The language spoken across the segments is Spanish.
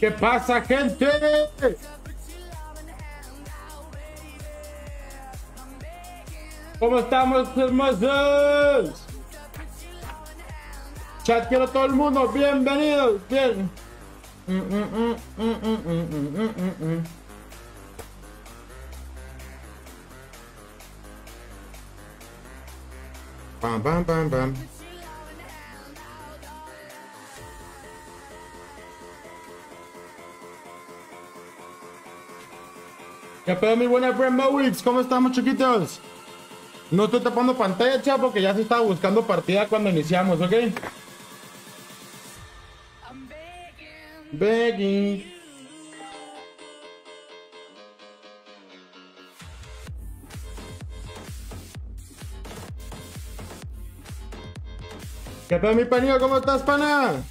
¿Qué pasa, gente? ¿Cómo estamos, hermosos? Chat, quiero todo el mundo. Bienvenidos. Bien. Mm, mm, mm, Pam, pam, pam, pam. ¿Qué pedo, mi buena Brent Wicks? ¿Cómo estamos, chiquitos? No estoy tapando pantalla, chavo, porque ya se estaba buscando partida cuando iniciamos, ¿ok? Begging. ¿Qué pedo, mi panillo? ¿Cómo estás, pana?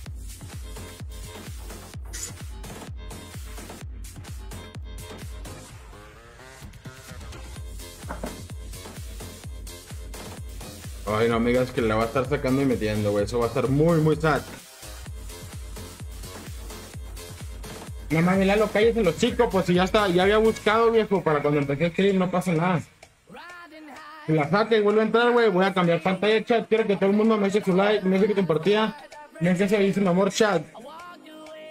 Ay, no, amigas, que la va a estar sacando y metiendo, güey. Eso va a estar muy, muy sad. No más, Lalo, cállese los chicos, pues si ya está, ya había buscado, viejo, para cuando empecé a escribir no pasa nada. La saca y vuelve a entrar, güey, voy a cambiar pantalla, chat. Quiero que todo el mundo me eche su like, me eche que compartía, me eche ese dice amor, chat.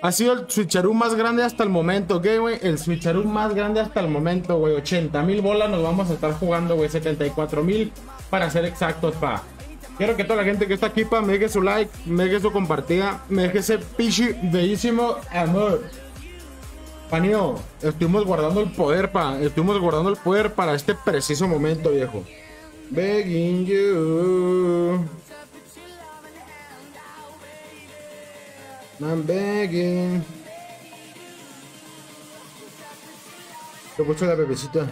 Ha sido el switcheroo más grande hasta el momento, ¿ok, güey? El switcheroo más grande hasta el momento, güey. 80 mil bolas nos vamos a estar jugando, güey. 74 mil para ser exactos, pa. Quiero que toda la gente que está aquí, pa, me deje su like, me deje su compartida, me deje ese pichi bellísimo amor. Panio, estuvimos guardando el poder, pa. Estuvimos guardando el poder para este preciso momento, viejo. Begging you. I'm begging. Te puesto la bebecita.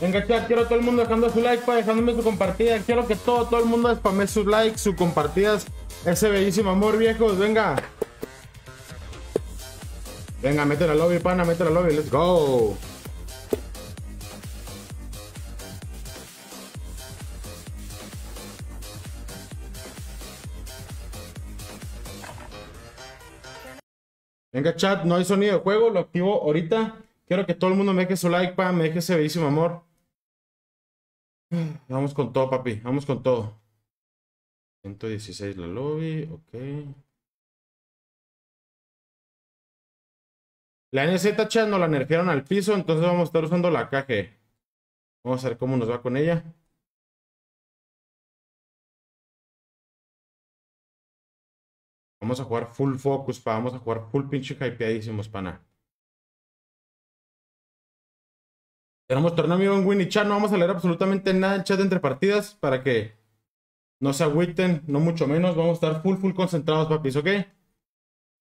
Venga, chat, quiero todo el mundo dejando su like, pa, dejándome su compartida. Quiero que todo, todo el mundo spame sus likes, sus compartidas. Ese bellísimo amor, viejos. Venga. Venga, mete la lobby, pana, mete la lobby. Let's go. Venga, chat, no hay sonido de juego, lo activo ahorita. Quiero que todo el mundo me deje su like, pa, me deje ese bellísimo amor. Vamos con todo, papi, vamos con todo. 116 la lobby, ok. La NZ chat no la nerfearon al piso, entonces vamos a estar usando la KG. Vamos a ver cómo nos va con ella. Vamos a jugar full focus, pa. Vamos a jugar full pinche hypeadísimos, pana. Tenemos torneo amigo en Winnie Chat. No vamos a leer absolutamente nada en chat entre partidas para que no se agüiten, no mucho menos. Vamos a estar full, full concentrados, papis, ¿ok?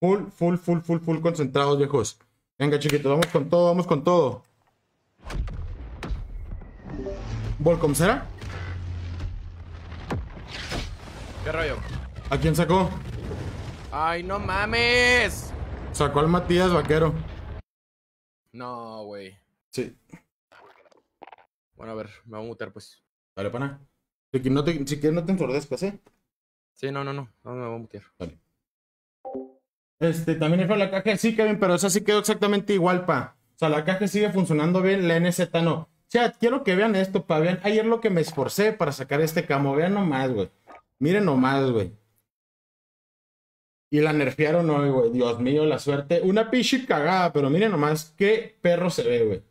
Full, full, full, full, full concentrados, viejos. Venga, chiquitos, vamos con todo, vamos con todo. ¿Volcom será? ¿Qué rollo? ¿A quién sacó? ¡Ay, no mames! Sacó al Matías Vaquero. No, güey. Sí. Bueno, a ver, me voy a mutar, pues. Dale, pana. Si que no te, si quieres no te ¿eh? Sí, no, no, no. No me voy a mutear. Dale. Este, también fue la caja, sí, Kevin, pero esa sí quedó exactamente igual, pa. O sea, la caja sigue funcionando bien, la NZ no. Chat, quiero que vean esto, pa. Vean ayer lo que me esforcé para sacar este camo. Vean nomás, güey. Miren nomás, güey. Y la nerfearon hoy, güey. Dios mío, la suerte. Una pichi cagada, pero miren nomás qué perro se ve, güey.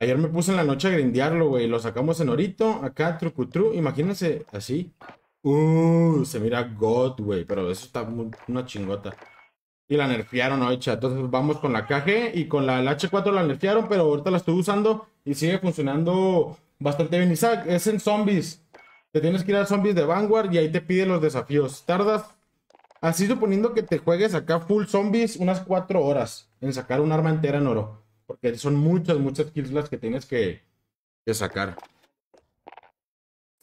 Ayer me puse en la noche a grindearlo, güey. Lo sacamos en orito, acá, trucutru. Imagínense así. Uh, se mira God, güey. Pero eso está una chingota. Y la nerfearon chat. Entonces vamos con la KG y con la, la H4 la nerfearon, pero ahorita la estoy usando y sigue funcionando bastante bien. Isaac, es en zombies. Te tienes que ir a zombies de Vanguard y ahí te pide los desafíos. Tardas, así suponiendo que te juegues acá full zombies, unas 4 horas en sacar un arma entera en oro. Porque son muchas, muchas kills las que tienes que, que sacar.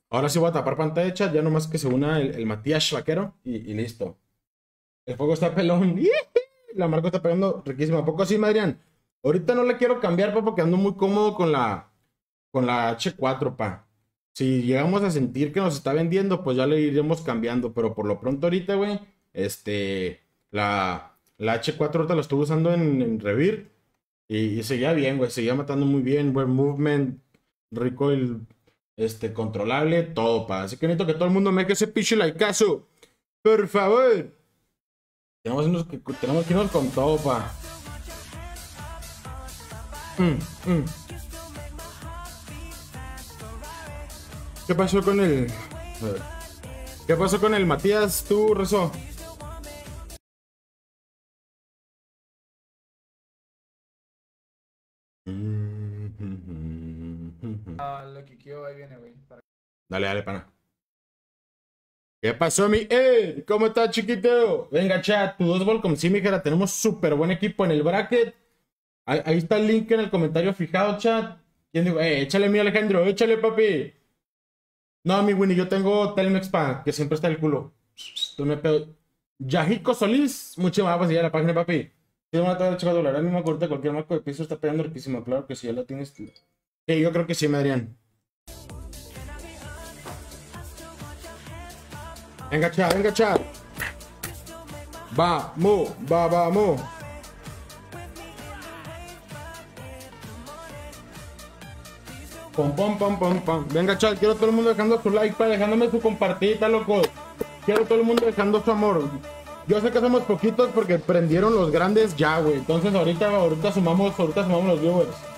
Ahora sí voy a tapar pantalla, ya nomás que se una el, el Matías Vaquero y, listo. El fuego está pelón. La Marco está pegando riquísimo. ¿A poco sí, Madrian? Ahorita no le quiero cambiar, pa, porque ando muy cómodo con la, con la H4, pa. Si llegamos a sentir que nos está vendiendo, pues ya le iremos cambiando. Pero por lo pronto ahorita, güey, este, la, la H4 ahorita la estuve usando en, Revir. Y, y seguía bien, güey, seguía matando muy bien, buen movement, recoil, este, controlable, todo, pa. Así que necesito que todo el mundo me que ese pinche likeazo. Por favor. Tenemos, que, irnos con todo, pa. Mm, mm. ¿Qué pasó con el. ¿Qué pasó con el Matías? ¿Tú, Rezo? Dale, dale, pana. ¿Qué pasó, mi Ed? ¿Cómo estás, chiquito? Venga, chat, tu dos Volcom sí, mijera. Tenemos súper buen equipo en el bracket. Ahí, está el link en el comentario fijado, chat. ¿Quién? Eh, échale, mi Alejandro, échale, papi. No, mi Winnie, yo tengo Telmex pa, que siempre está el culo. Tú me pedo. Yajico Solís, más pues ya la página, papi. Sí, una tarde, chica, dólar. A mí me acuerdo de cualquier marco de piso está pegando riquísimo. Claro que sí, ya la tienes. Sí, yo creo que sí, Adrián. Venga, chat. Vamos, va, vamos. Pom, pom, pom, pom, pom. Venga, chat, quiero todo el mundo dejando su like, para dejándome su compartida, loco. Quiero todo el mundo dejando su amor. Yo sé que somos poquitos porque prendieron los grandes ya, güey. Entonces ahorita, ahorita sumamos, ahorita sumamos los viewers.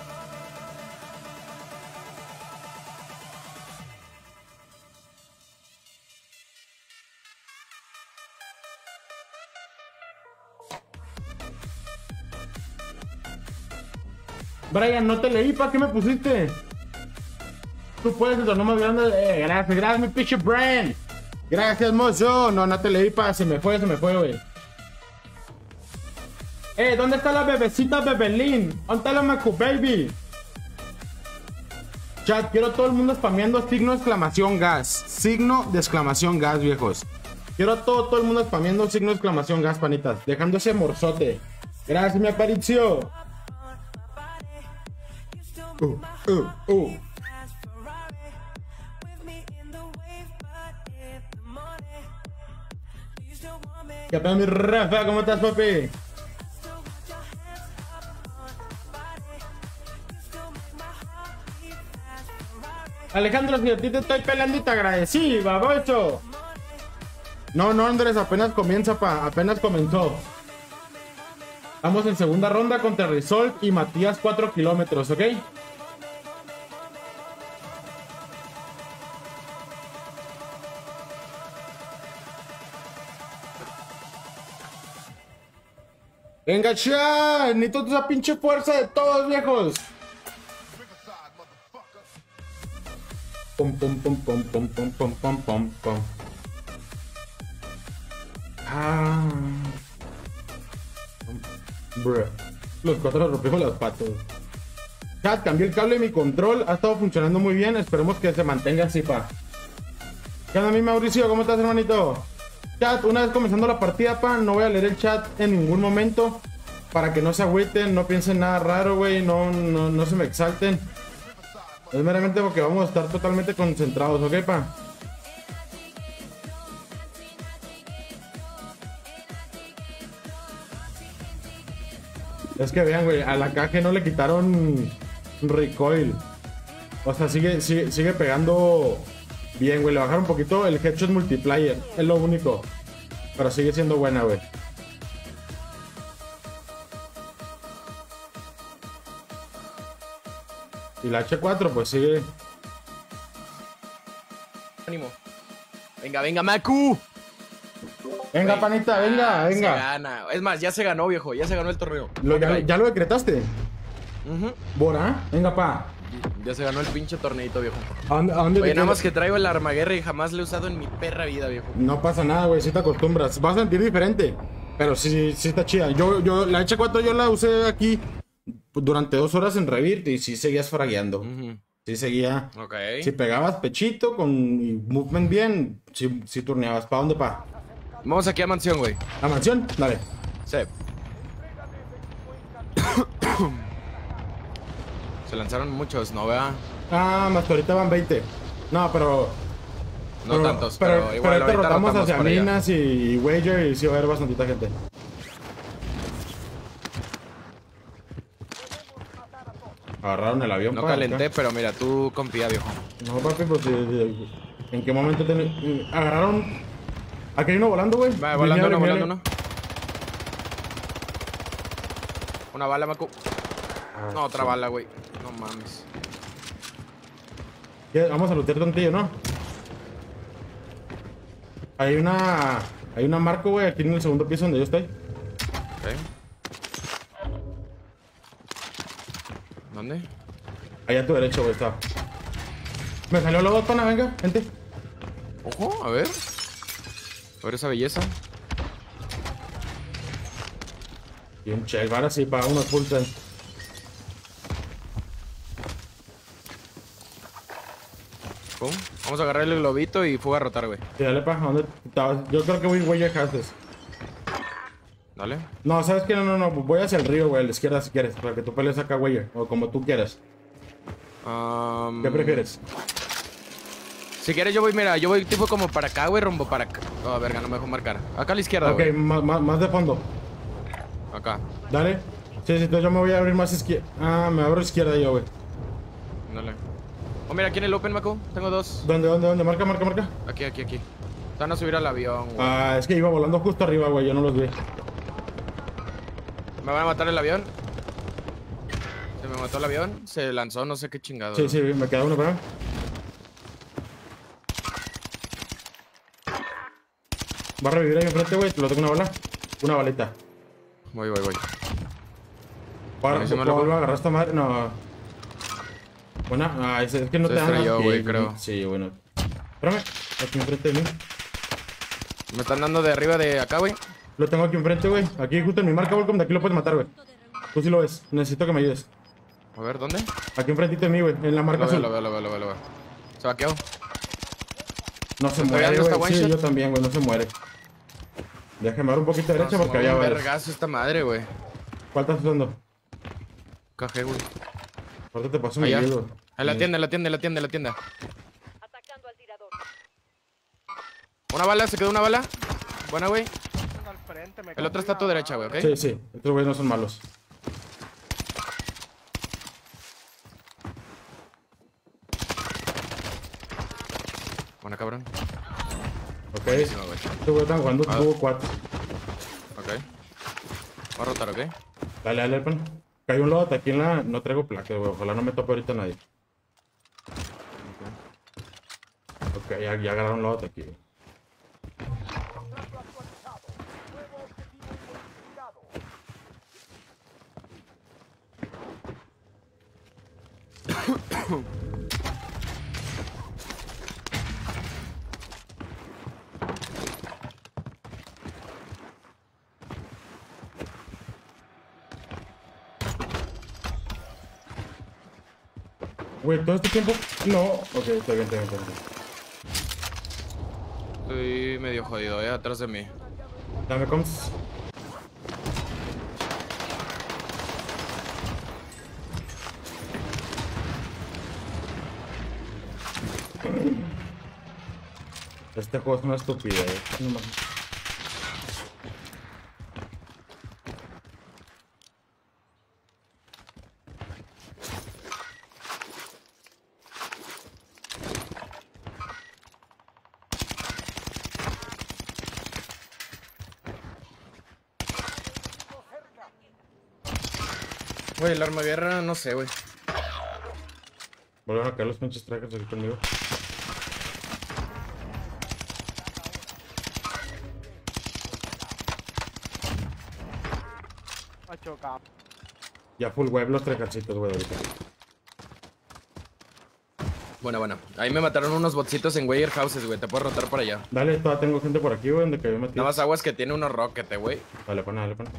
Brian, no te leí, ¿para qué me pusiste? Tú puedes torneo más grande. Eh, gracias, gracias, mi pinche Brian. Gracias, mozo. No, no te leí, pa. Se me fue, se me fue, güey. Eh, ¿dónde está la bebecita Bebelín? ¿Dónde está la Macu Baby? Chat, quiero todo el mundo spameando signo de exclamación gas. Signo de exclamación gas, viejos. Quiero todo, todo el mundo spameando signo de exclamación gas, panitas. Dejando ese morzote. Gracias, mi aparicio. Uh. ¿Qué tal, mi Rafa? ¿Cómo estás, papi? Alejandro, si a ti te estoy pelando y te agradecí, baboso. No, no, Andrés, apenas comienza, pa. Apenas comenzó. Estamos en segunda ronda contra Resolve y Matías 4 kilómetros, ¿ok? Venga, chat. Necesito esa pinche fuerza de todos, viejos. Pum, pum, pum, pum, pum, pum, pum, pum, pum. Ah. Bruh. Los cuatro nos rompimos las patas. Chat, cambié el cable de mi control. Ha estado funcionando muy bien. Esperemos que se mantenga así, pa. ¿Qué onda, mi Mauricio? ¿Cómo estás, hermanito? Chat, una vez comenzando la partida, pa, no voy a leer el chat en ningún momento. Para que no se agüiten, no piensen nada raro, güey. No, no, no se me exalten. Es meramente porque vamos a estar totalmente concentrados, ¿ok, pa? Es que vean, güey, a la caja no le quitaron recoil. O sea, sigue, sigue, sigue pegando bien, güey. Le bajaron un poquito el headshot multiplier. Es lo único. Pero sigue siendo buena, güey. Y la H4, pues sigue. Ánimo. Venga, venga, Maku. Venga, panita, venga, Se venga. gana. Es más, ya se ganó, viejo. Ya se ganó el torneo. Lo- ya, lo decretaste. Ujú. Bora, venga, pa. Ya se ganó el pinche torneito, viejo. ¿A dónde, a dónde Oye, te nada más que traigo el armaguerra y jamás lo he usado en mi perra vida, viejo. No pasa nada, güey, si te acostumbras. Vas a sentir diferente. Pero sí, sí está chida. Yo, yo, la H4 yo la usé aquí durante dos horas en Revir y sí seguías fragueando. Ujú. Sí seguía. Ok. Si pegabas pechito con movement bien, sí, sí turneabas. ¿Para dónde, pa? Vamos aquí a mansión, güey. ¿La mansión? Dale. Sí. Se lanzaron muchos, ¿no vea? Ah, más que ahorita van 20. No, pero. No pero- tantos, pero, igual pero ahorita rotamos rotamos hacia allá. Minas y Wager y sí va a haber bastantita gente. Agarraron el avión No para acá. calenté, pero mira, tú confía, viejo. No, papi, pues ¿en qué momento ten- agarraron? Aquí hay uno volando, güey. Va, volando uno, volando uno. Una bala, Macu. No, otra bala, güey. No mames. Vamos a lootear tontillo, ¿no? Hay una. Hay una marco, güey, aquí en el segundo piso donde yo estoy. Ok. ¿Dónde? Allá a tu derecho, güey, está. Me salió dos, pana, venga, gente. Ojo, a ver. A ver esa belleza. Y un check, ahora sí, para unos full Pum. Vamos a agarrar el globito y fuga a rotar, güey. Sí, dale, pa, ¿a dónde estabas? Yo creo que voy, güey, a Houses. Dale. No, ¿sabes qué? No, no, no, voy hacia el río, güey, a la izquierda si quieres, para que tú pelees acá, güey, o como tú quieras. Am, ¿Qué prefieres? Si quieres, yo voy, mira, yo voy tipo como para acá, güey, rumbo para acá. Oh, verga, no me dejo marcar. Acá a la izquierda, Ok, güey. más, más, más de fondo. Acá. Dale. Sí, sí, entonces yo me voy a abrir más izquierda. Ah, me abro izquierda yo, güey. Dale. Oh, mira, aquí en el Open, Macu. Tengo dos. ¿Dónde, dónde, dónde? Marca, marca, marca. Aquí, aquí, aquí. Están a subir al avión, güey. Ah, es que iba volando justo arriba, güey, yo no los vi. Me van a matar el avión. Se me mató el avión. Se lanzó, no sé qué chingado. Sí, sí, me queda uno, pero. Va a revivir ahí enfrente, güey. Te lo tengo una bala. Una balita. Voy, voy, voy. Buenísimo, ¿puedo agarrar esta madre? No. Buena. Ah, es, es que no Se te dan estrelló, güey, creo. Sí, bueno. Espérame. Aquí enfrente de mí. Me están dando de arriba de acá, güey. Lo tengo aquí enfrente, güey. Aquí justo en mi marca, Volcom. De aquí lo puedes matar, güey. Tú sí lo ves. Necesito que me ayudes. A ver, ¿dónde? Aquí enfrentito de mí, güey. En la marca Lo veo, azul. lo veo, lo veo, lo veo, lo veo. Se vaqueó. No se ¿Me muere, güey. Sí, yo también, güey. No se muere. Déjame dar un poquito de derecha No, porque había un vergazo esta madre, güey. ¿Cuál estás usando? Cajé, güey. Ahorita te paso mi libro. En la tienda, en la tienda, en la tienda, en la tienda. Atacando al tirador. Una bala, se quedó una bala. Buena, güey. El otro está a tu derecha, güey, ¿ok? Sí, sí. Estos güeyes no son malos. Buena, cabrón. Ok. Güey. Estos güeyes están jugando tubo 4. Ok. Voy a rotar, ¿ok? Dale, dale, pan. Cayó un lot aquí en la. No traigo placa. Ojalá no me tope ahorita nadie. Ok, ya, ya agarraron lot aquí. Güey, todo este tiempo. No. Ok, está bien, está bien, está bien. Estoy medio jodido, eh, atrás de mí. Dame coms. Este juego es una estupidez. No mames. Güey, el arma guerra, no sé, güey. Volvieron a caer los pinches trackers aquí conmigo. Ya full web los trackercitos, güey, ahorita. Bueno, bueno. Ahí me mataron unos botcitos en Weyer Houses, güey. Te puedo rotar para allá. Dale, todavía tengo gente por aquí, güey, donde cayó metido. Nada más aguas que tiene unos rocket, güey. Dale, pana, dale, pana.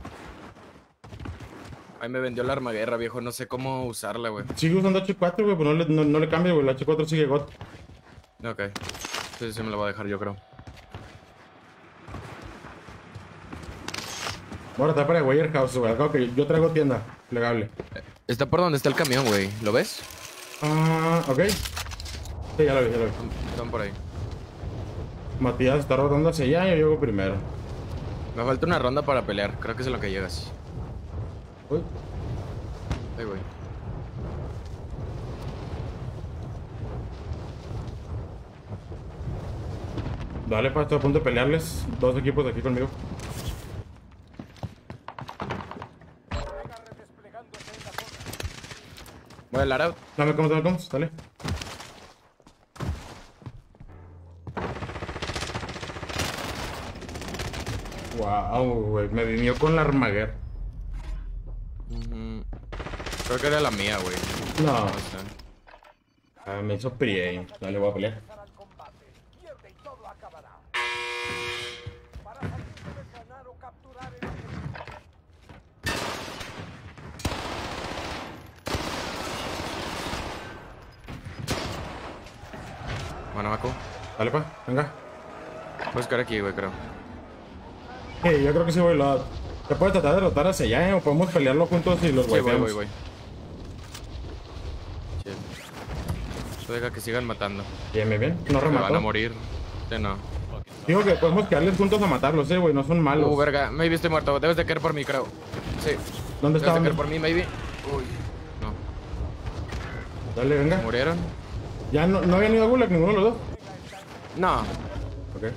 Ahí me vendió la arma guerra, viejo. No sé cómo usarla, güey. Sigue usando H4, güey, pero no le, no, no le cambies, güey. El H4 sigue God. Ok. Sí, sí me la voy a dejar, yo creo. Ahora está para Warehouse, güey. Que yo traigo tienda plegable. Está por donde está el camión, güey. ¿Lo ves? Ah, ok. Sí, ya lo vi, ya lo vi. Están por ahí. Matías está rotando hacia allá y yo llego primero. Me falta una ronda para pelear. Creo que es en lo que llegas. Uy, Ahí, güey. dale, pa, estoy a punto de pelearles. Dos equipos de aquí conmigo. Voy a hablar out. Dame coms, dame coms, dale. Wow, güey, me vinió con la armaguer. Creo que era la mía, güey. No, No sé. ah, me hizo pre Dale, voy a pelear. Bueno, Maco. Dale, pa, venga. Puedes caer aquí, güey, creo. Hey, yo creo que sí voy lo Te puedes tratar de derrotar hacia allá, ¿eh? O podemos pelearlo juntos y los Sí, voy, voy, voy. Chill. Tú deja que sigan matando. Bien, bien, bien. No Me van a remató. morir. Sí, no. Digo que podemos quedarles juntos a matarlos, eh, güey. No son malos. Uh, verga. Maybe estoy muerto. Debes de caer por mí, creo. Sí. ¿Dónde Debes de caer por mí, maybe. Uy. No. Dale, venga. ¿Murieron? Ya no, no habían ido a Gulag ninguno de los dos. No. Ok.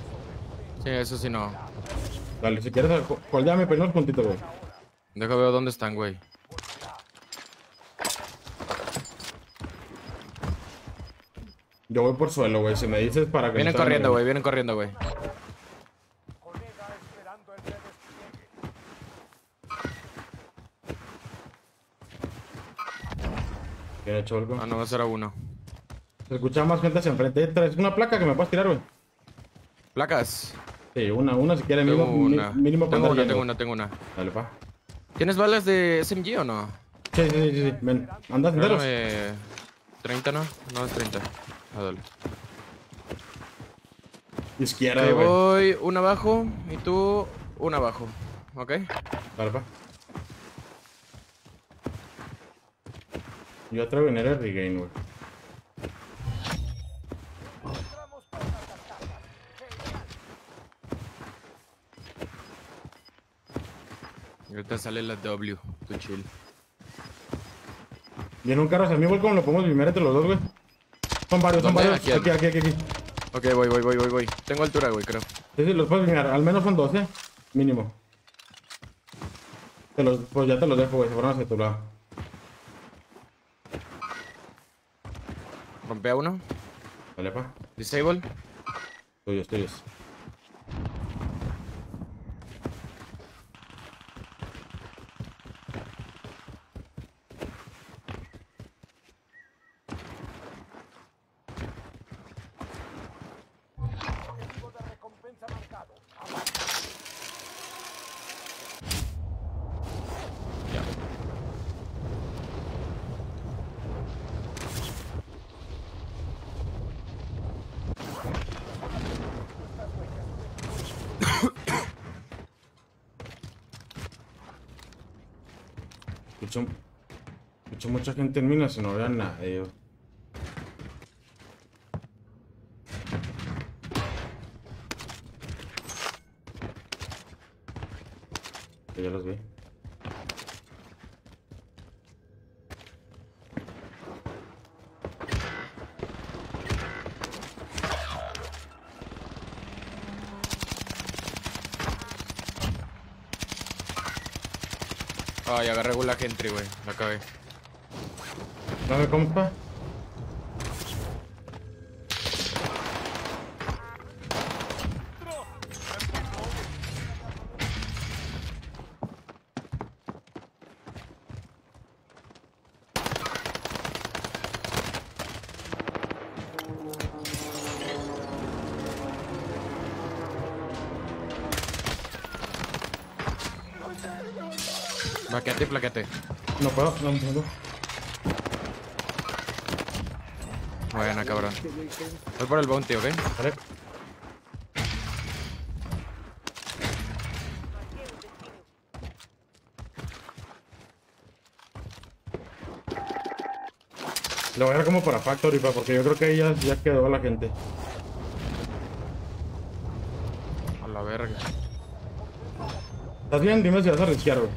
Sí, eso sí no. Dale, si quieres, coldeame, pero no juntitos, güey. Deja ver dónde están, güey. Yo voy por suelo, güey. Si me dices para que. Vienen corriendo, güey. Vienen corriendo, güey. Ah, no, va a ser a uno. Se escucha más gente hacia enfrente. ¿Traes una placa que me puedas tirar, güey? Placas. Sí, una, una si quieres. Tengo Mínimo, una. mínimo Tengo una, tengo una, tengo una. Dale, pa. ¿Tienes balas de SMG o no? Sí, sí, sí, sí. Ven. ¿Andas enteros? Regálame 30, ¿no? No es 30. Ah, dale. Izquierda, güey. voy una abajo y tú una abajo. ¿Ok? Pa. Yo atrevo en el regain, güey. Ahorita sale la W. Tu chill. Viene un carro hacia mí, güey. ¿Cómo lo podemos vimar entre los dos, güey? Son varios, son varios. Aquí, Aquí, aquí, aquí, aquí. Ok, voy, voy, voy, voy, voy. Tengo altura, güey, creo. Sí, sí, los puedes mirar. Al menos son 12, mínimo. Te los, pues ya te los dejo, güey. Se fueron hacia tu lado. Rompe a uno. Dale, pa. Disable. Tuyos, tuyos. Objetivo de recompensa marcado. Ya. Escucho, escucho mucha gente en minas y no veo a nadie, güey. Ya los vi. Ay, agarré la entry, güey. La acabé. Dame compa. Plaquete plaquete. No puedo, no puedo. Cabrón. Voy por el bounty, ¿ok? Vale. Lo voy a dar como para Factory, pa, porque yo creo que ahí ya, ya quedó la gente. A la verga. ¿Estás bien? Dime si vas a risquear, güey.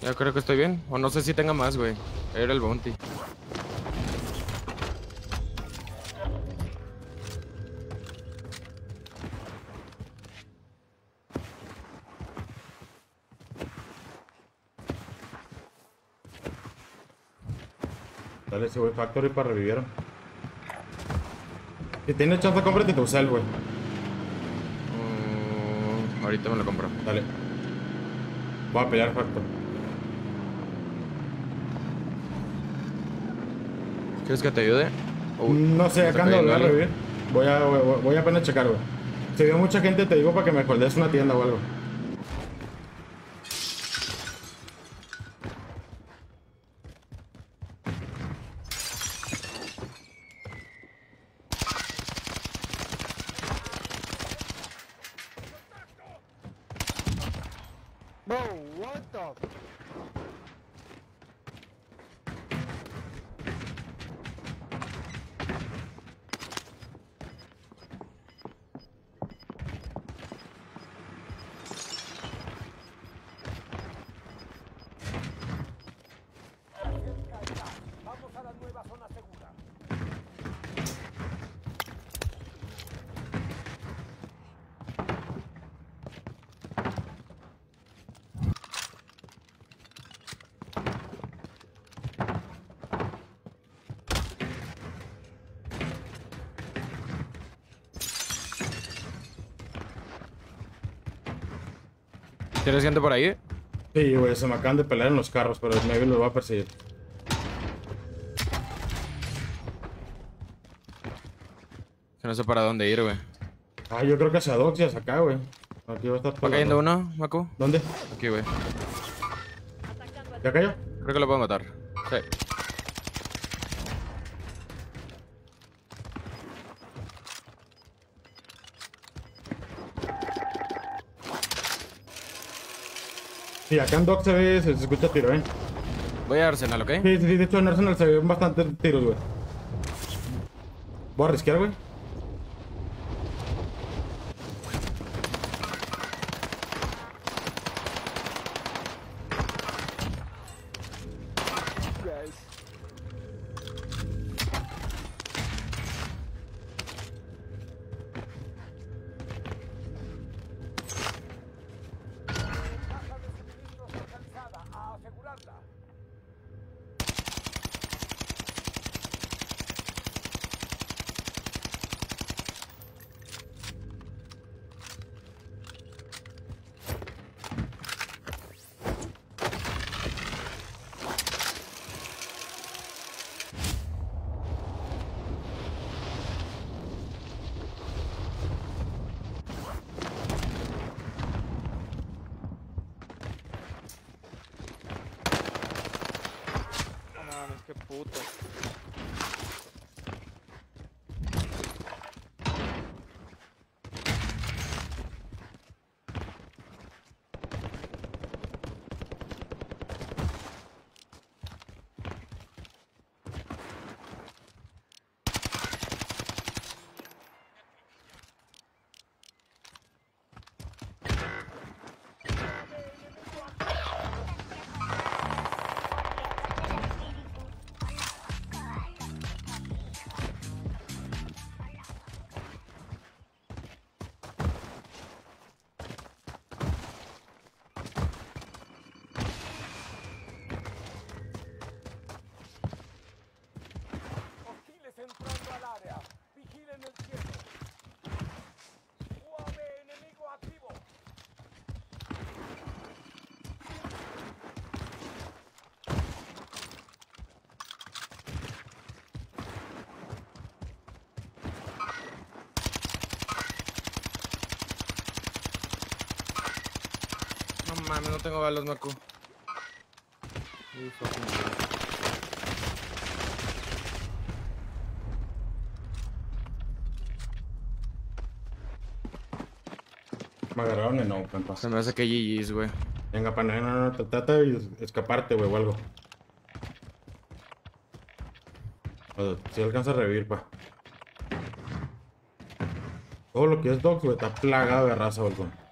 Yo creo que estoy bien. O no sé si tenga más, güey. Era el bounty. Factory para revivir. Si tienes chance, cómprate tu cel, güey. Mm, ahorita me lo compro. Dale. Voy a pelear Factor. ¿Quieres que te ayude? No sé, ¿me acá ando, a revivir. Voy a, voy, voy a apenas checar, güey. Si veo mucha gente, te digo para que me holdes una tienda o algo. ¿Tienes gente por ahí? Sí, güey, se me acaban de pelear en los carros, pero maybe los va a perseguir. Que no sé para dónde ir, güey. Ah, yo creo que hacia Dox y hacia acá, güey. Aquí va a estar ¿Va cayendo uno, Macu? ¿Dónde? Aquí, güey. ¿Ya cayó? Creo que lo puedo matar. Sí. Sí, acá en Dox se ve, se, se escucha tiro, eh. Voy a Arsenal, ¿ok? Sí, sí, sí, de hecho en Arsenal se ven bastantes tiros, güey. Voy a risquear, güey. No tengo balas, Macu. Me agarraron en open, pa. Se me hace que GG's, güey. Venga, pa, no, no, no, trata de escaparte, güey, o algo. Si alcanza a revivir, pa. Todo lo que es Dogs, güey, está plagado de raza, volcón.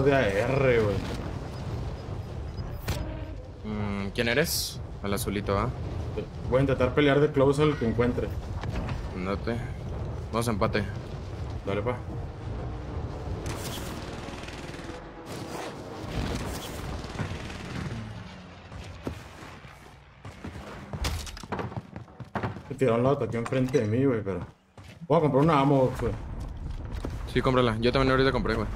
Balas de AR, güey. Mm, ¿Quién eres? El azulito, ¿ah? Voy a intentar pelear de close al que encuentre. Andate. Vamos a empate. Dale, pa. Me tiraron la ataque enfrente de mí, güey, pero... Voy a comprar una ammo, güey. Sí, cómprala. Yo también ahorita compré, güey.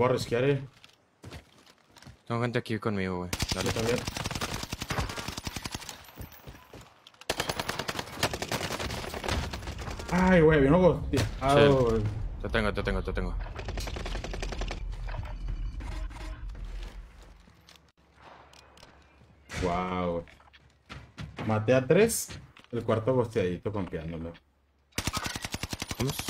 Voy a risquear, eh. Tengo gente aquí conmigo, güey. Dale. Yo también. Ay, güey, vino gosteado, güey. Te tengo, te tengo, te tengo. Wow. Maté a tres. El cuarto gosteadito confiándome. Vamos.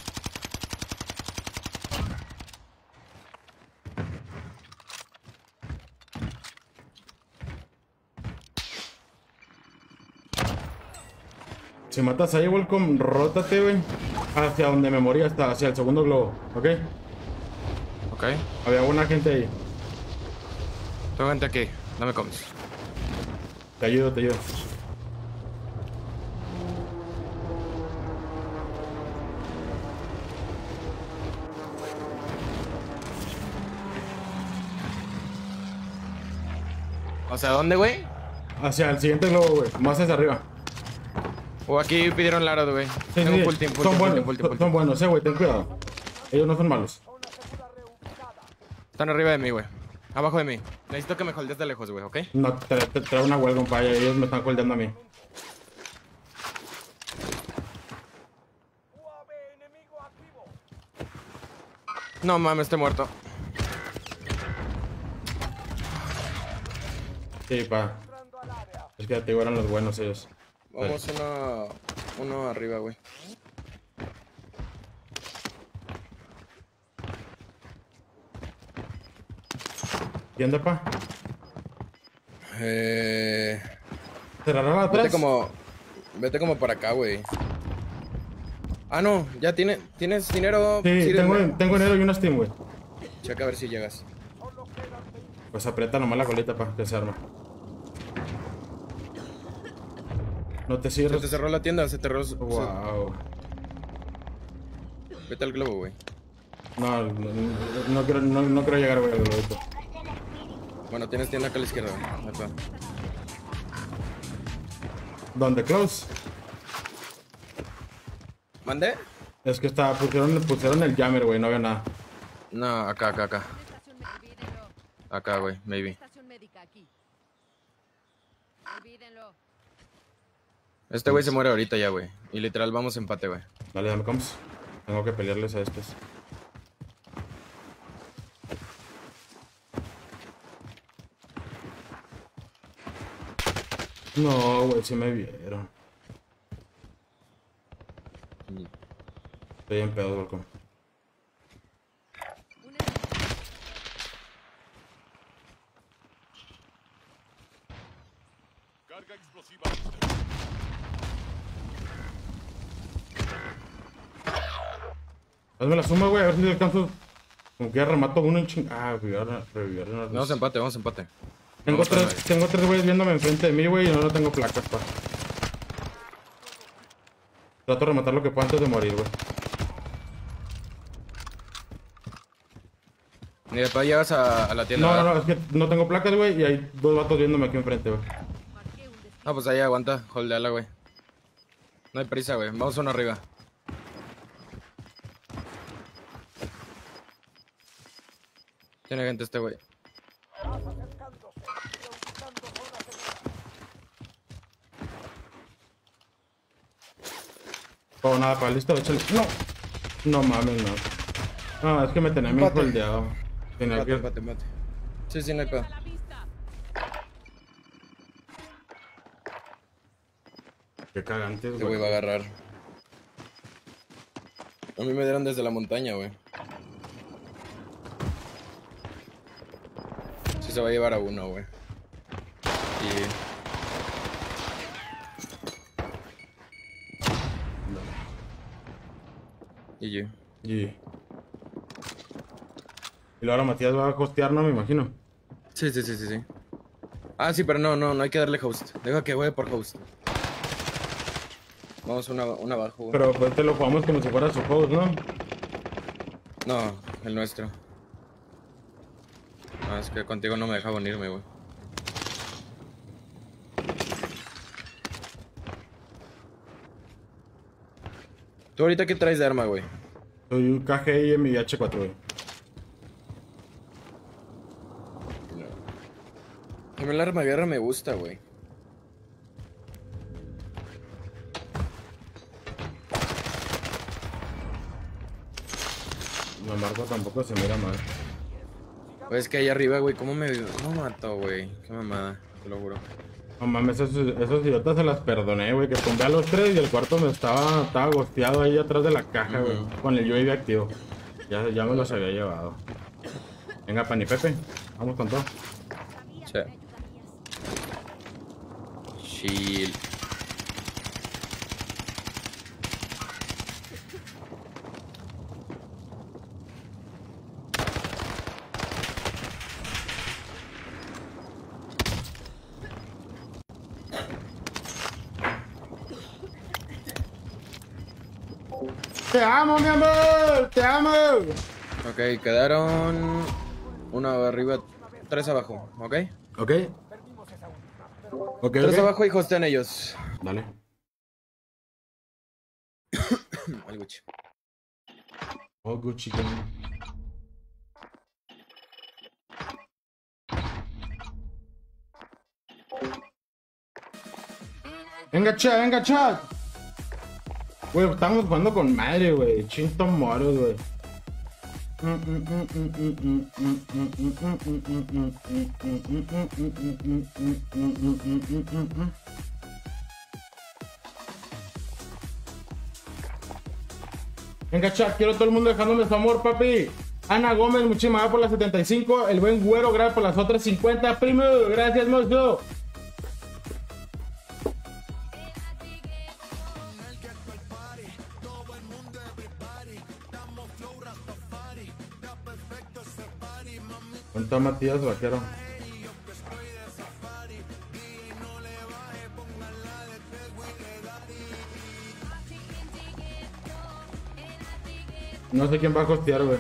Si matas ahí, Welcome, rótate, güey. Hacia donde me morí, hasta hacia el segundo globo, ¿ok? Ok. Había buena gente ahí. Tengo gente aquí. Dame comes. Te ayudo, te ayudo. Sea, ¿dónde, güey? Hacia el siguiente globo, güey. Más hacia arriba. O aquí pidieron Lara, güey. Sí, Tengo sí, full team, full son team, buenos, team, full team, full son buenos, eh, güey, ten cuidado. Ellos no son malos. Están arriba de mí, güey. Abajo de mí. Necesito que me holdes de lejos, güey, ¿ok? No, te, una huelga, compa, y ellos me están coldeando a mí. No mames, estoy muerto. Sí, pa. Es que te eran los buenos ellos. Vamos uno, uno arriba, güey. ¿Quién da, pa? Eh... ¿Cerrará la Vete atrás? como... Vete como para acá, güey. Ah, no. Ya tiene, tienes dinero. Sí, Sirve. tengo, tengo enero y una Steam, güey. Checa a ver si llegas. Solo quedan 20. Pues aprieta nomás la colita, pa, que se arma. No te Se cierres. te cerró la tienda, se te cerró... se- Wow. Vete al globo, güey. No, no, no quiero, no, no quiero llegar, güey, al globito. Bueno, tienes tienda acá a la izquierda, está. ¿Dónde, Close? ¿Mande? Es que está, pusieron, pusieron el jammer, güey, no había nada. No, acá, acá, acá. Acá, güey, maybe. Estación médica aquí. Olvídenlo. Este güey se muere ahorita ya, güey. Y literal vamos empate, güey. Dale, dame comps. Tengo que pelearles a estos. No, güey, sí me vieron. Estoy en pedo, balcón. Hazme la suma, güey, a ver si alcanzo. Como que ya remato uno en ching. Ah, revivieron, revivieron. Vamos a empate, vamos a empate. Tengo Vamos tres, tengo tres güeyes viéndome enfrente de mí, güey, y no, no tengo placas, pa. Trato de rematar lo que pueda antes de morir, güey. Ni después llegas a, a la tienda. No, no, no, es que no tengo placas, güey, y hay dos vatos viéndome aquí enfrente, güey. Ah, pues ahí aguanta, holdeala, güey. No hay prisa, güey. Vamos uno arriba. Tiene gente este, güey. Oh, nada, para listo, échale. No, no mames, no. No, es que me tenía bien. Tenía Empate, que. empate, empate. Sí, sí, pedo. Qué cagantes, Este güey va a güey. agarrar. A mí me dieron desde la montaña, güey. Sí se va a llevar a uno, güey. Y... Y. Y. Y luego ahora Matías va a hostear, ¿no? Me imagino. Sí, sí, sí, sí, sí. Ah, sí, pero no, no, no hay que darle host. Deja que juegue por host. Vamos una, una abajo, güey. Pero pues te lo jugamos como si fuera su host, ¿no? No, el nuestro. Es que contigo no me deja unirme, güey. ¿Tú ahorita qué traes de arma, güey? Soy un KGI y mi H4, güey. A mí el arma de guerra me gusta, güey. No, Marco tampoco se mira mal. Pues es que ahí arriba, güey, ¿cómo me, cómo mató, güey? Qué mamada, te lo juro. No mames, esos, esos idiotas se las perdoné, güey. Que tumbé a los tres y el cuarto me estaba, estaba gosteado ahí atrás de la caja, güey. Con el UAV activo. Ya, ya me los había llevado. Venga, Pani Pepe. Vamos con todo. Sí. Chill. Amo, mi amor! ¡Te amo! Ok, quedaron una arriba, tres abajo, ¿ok? ¿Ok? Ok, Tres ok. abajo y hostean ellos. Dale. Al Gucci. Oh, good chicken. Venga, chat, venga, chat. Güey, estamos jugando con madre, güey. Chinto moros, güey. Venga, chat, quiero todo el mundo dejándome su amor, papi. Ana Gómez, muchísimas gracias por las 75. El buen güero, gracias por las otras 50. Primo, gracias, mozo. Cuenta Matías Vaquero. No sé quién va a costear, güey.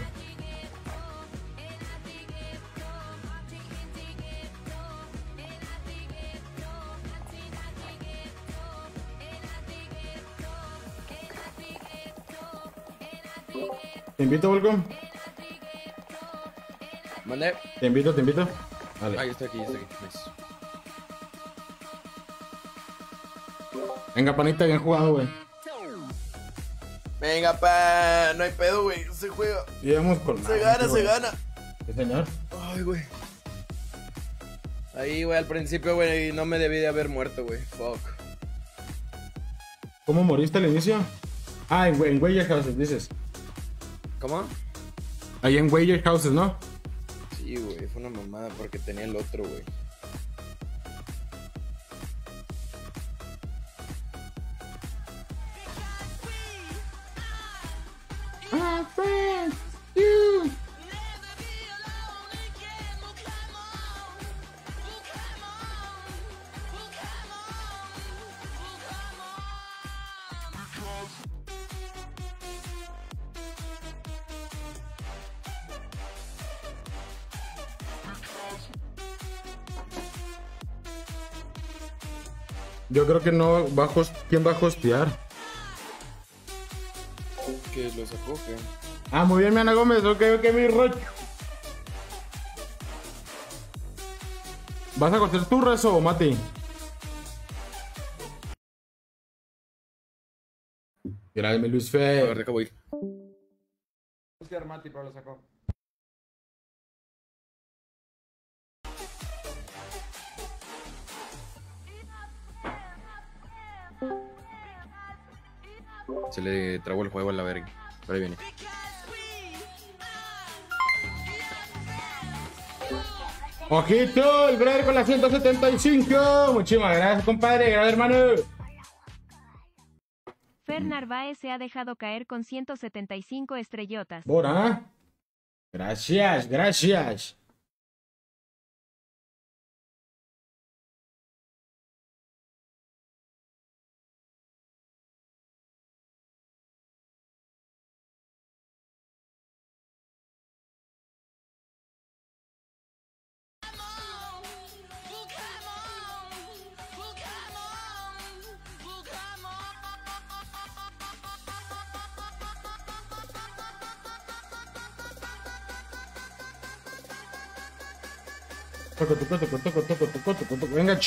Te invito, Volcom. Te invito, te invito. Vale. Ahí está aquí, está aquí. Nice. Venga, panita, bien jugado, güey. Venga, pa, no hay pedo, güey. Se juega. Y vamos con Se gana, se güey. gana. Sí, señor. Ay, güey. Ahí, güey, al principio, güey, no me debí de haber muerto, güey. Fuck. ¿Cómo moriste al inicio? Ah, en, en Wager Houses, dices. ¿Cómo? Ahí en Wager Houses, ¿no? Güey, fue una mamada porque tenía el otro, güey. Yo creo que no va a host- ¿Quién va a hostear? Que lo sacó, ¿qué? Ah, muy bien, mi Ana Gómez. Ok, ok, mi Roch. ¿Vas a hostear tu rezo o Mati? Gracias, mi Luis A ver, Fe. deja voy. Armati, pero lo sacó. Se le trabó el juego a la verga. Pero ahí viene. Ojito, el brother con la 175. Muchísimas gracias, compadre. Gracias, hermano. Fer Narváez se ha dejado caer con 175 estrellotas. Bora. Gracias, gracias.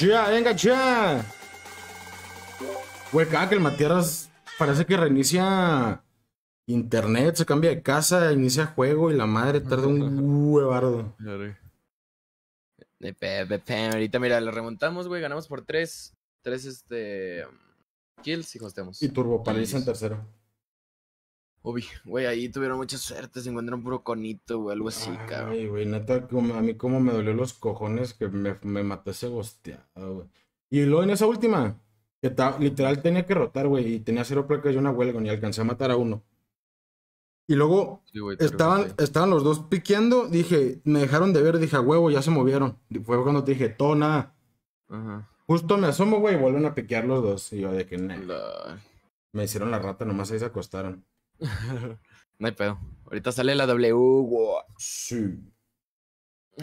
Toco. Venga, chía, venga, chía. Güey, cada que el Matías parece que reinicia internet, se cambia de casa, inicia juego y la madre tarda un huevardo. Ahorita, mira, le remontamos, güey. Ganamos por tres. Tres, este. Kills y hosteamos. Y Turbo Paliza en tercero. Uy, güey, ahí tuvieron mucha suerte. Se encontraron puro conito, güey, algo así, cabrón. Ay, güey, neta, como- a mí como me dolió los cojones que me, me maté ese gosteado, güey. Y luego en esa última, que ta- literal tenía que rotar, güey, y tenía cero placas y una huelga, ni alcancé a matar a uno. Y luego Sí, güey, te estaban, estaban los dos piqueando, dije, me dejaron de ver, dije, a huevo, ya se movieron. Y fue cuando te dije, todo nada. Ajá. Justo me asomo, güey, y vuelven a piquear los dos. Y yo de que, nah, La- me hicieron la rata, nomás ahí se acostaron. no hay pedo. Ahorita sale la W. Sí.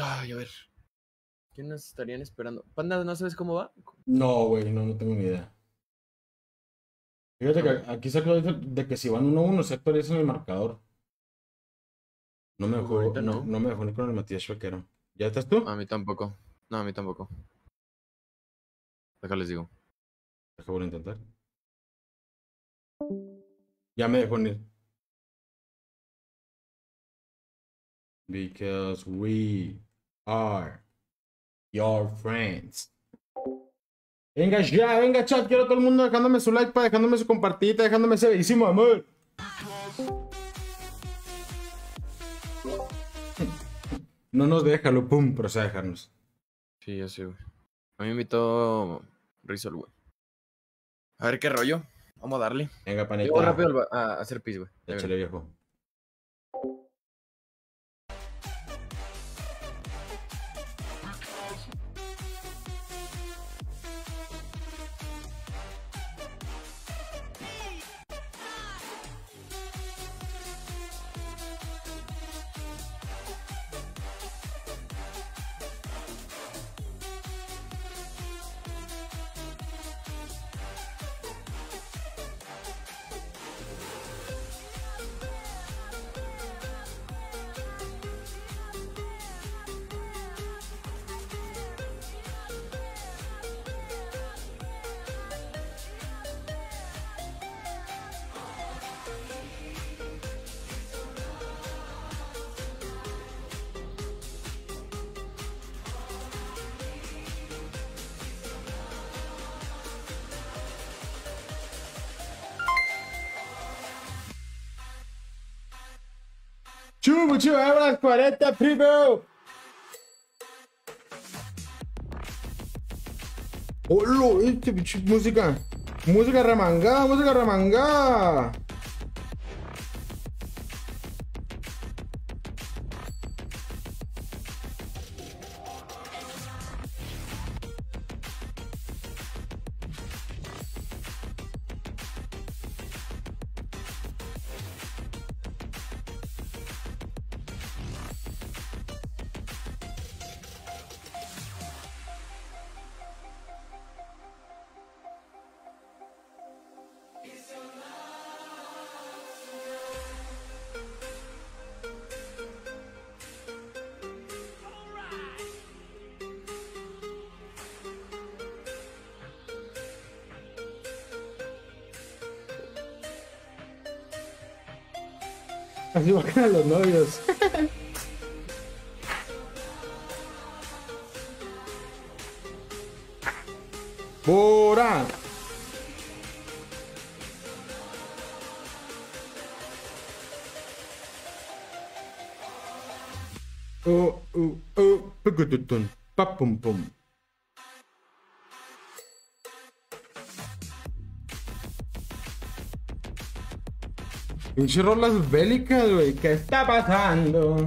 Ay, a ver. ¿Quién nos estarían esperando? Panda, ¿no sabes cómo va? No, güey, no, no tengo ni idea. Fíjate que aquí se actualiza de que si van 1-1 se actualiza en el marcador. No me dejó, Ahorita no. no. no me dejó ni con el Matías Chuequero. ¿Ya estás tú? A mí tampoco. No, a mí tampoco. Déjales digo. Deja por intentar. Ya me dejó ir. Because we are your friends. Venga ya, venga chat, quiero todo el mundo dejándome su like, pa, dejándome su compartida, dejándome ese bellísimo amor. No nos deja, lo pum, pero se va a dejarnos. Sí, ya sé, güey. A mí me invitó Rizol, güey. A ver qué rollo. Vamos a darle. Venga, panita. Llego rápido al ba- a, hacer pis, güey. Échale, viejo. Chubo, abras 40, primo. ¡Holo! Este música. Música remangada, música remangada. digo que los novios. Pinche rolas bélicas, güey. ¿Qué está pasando?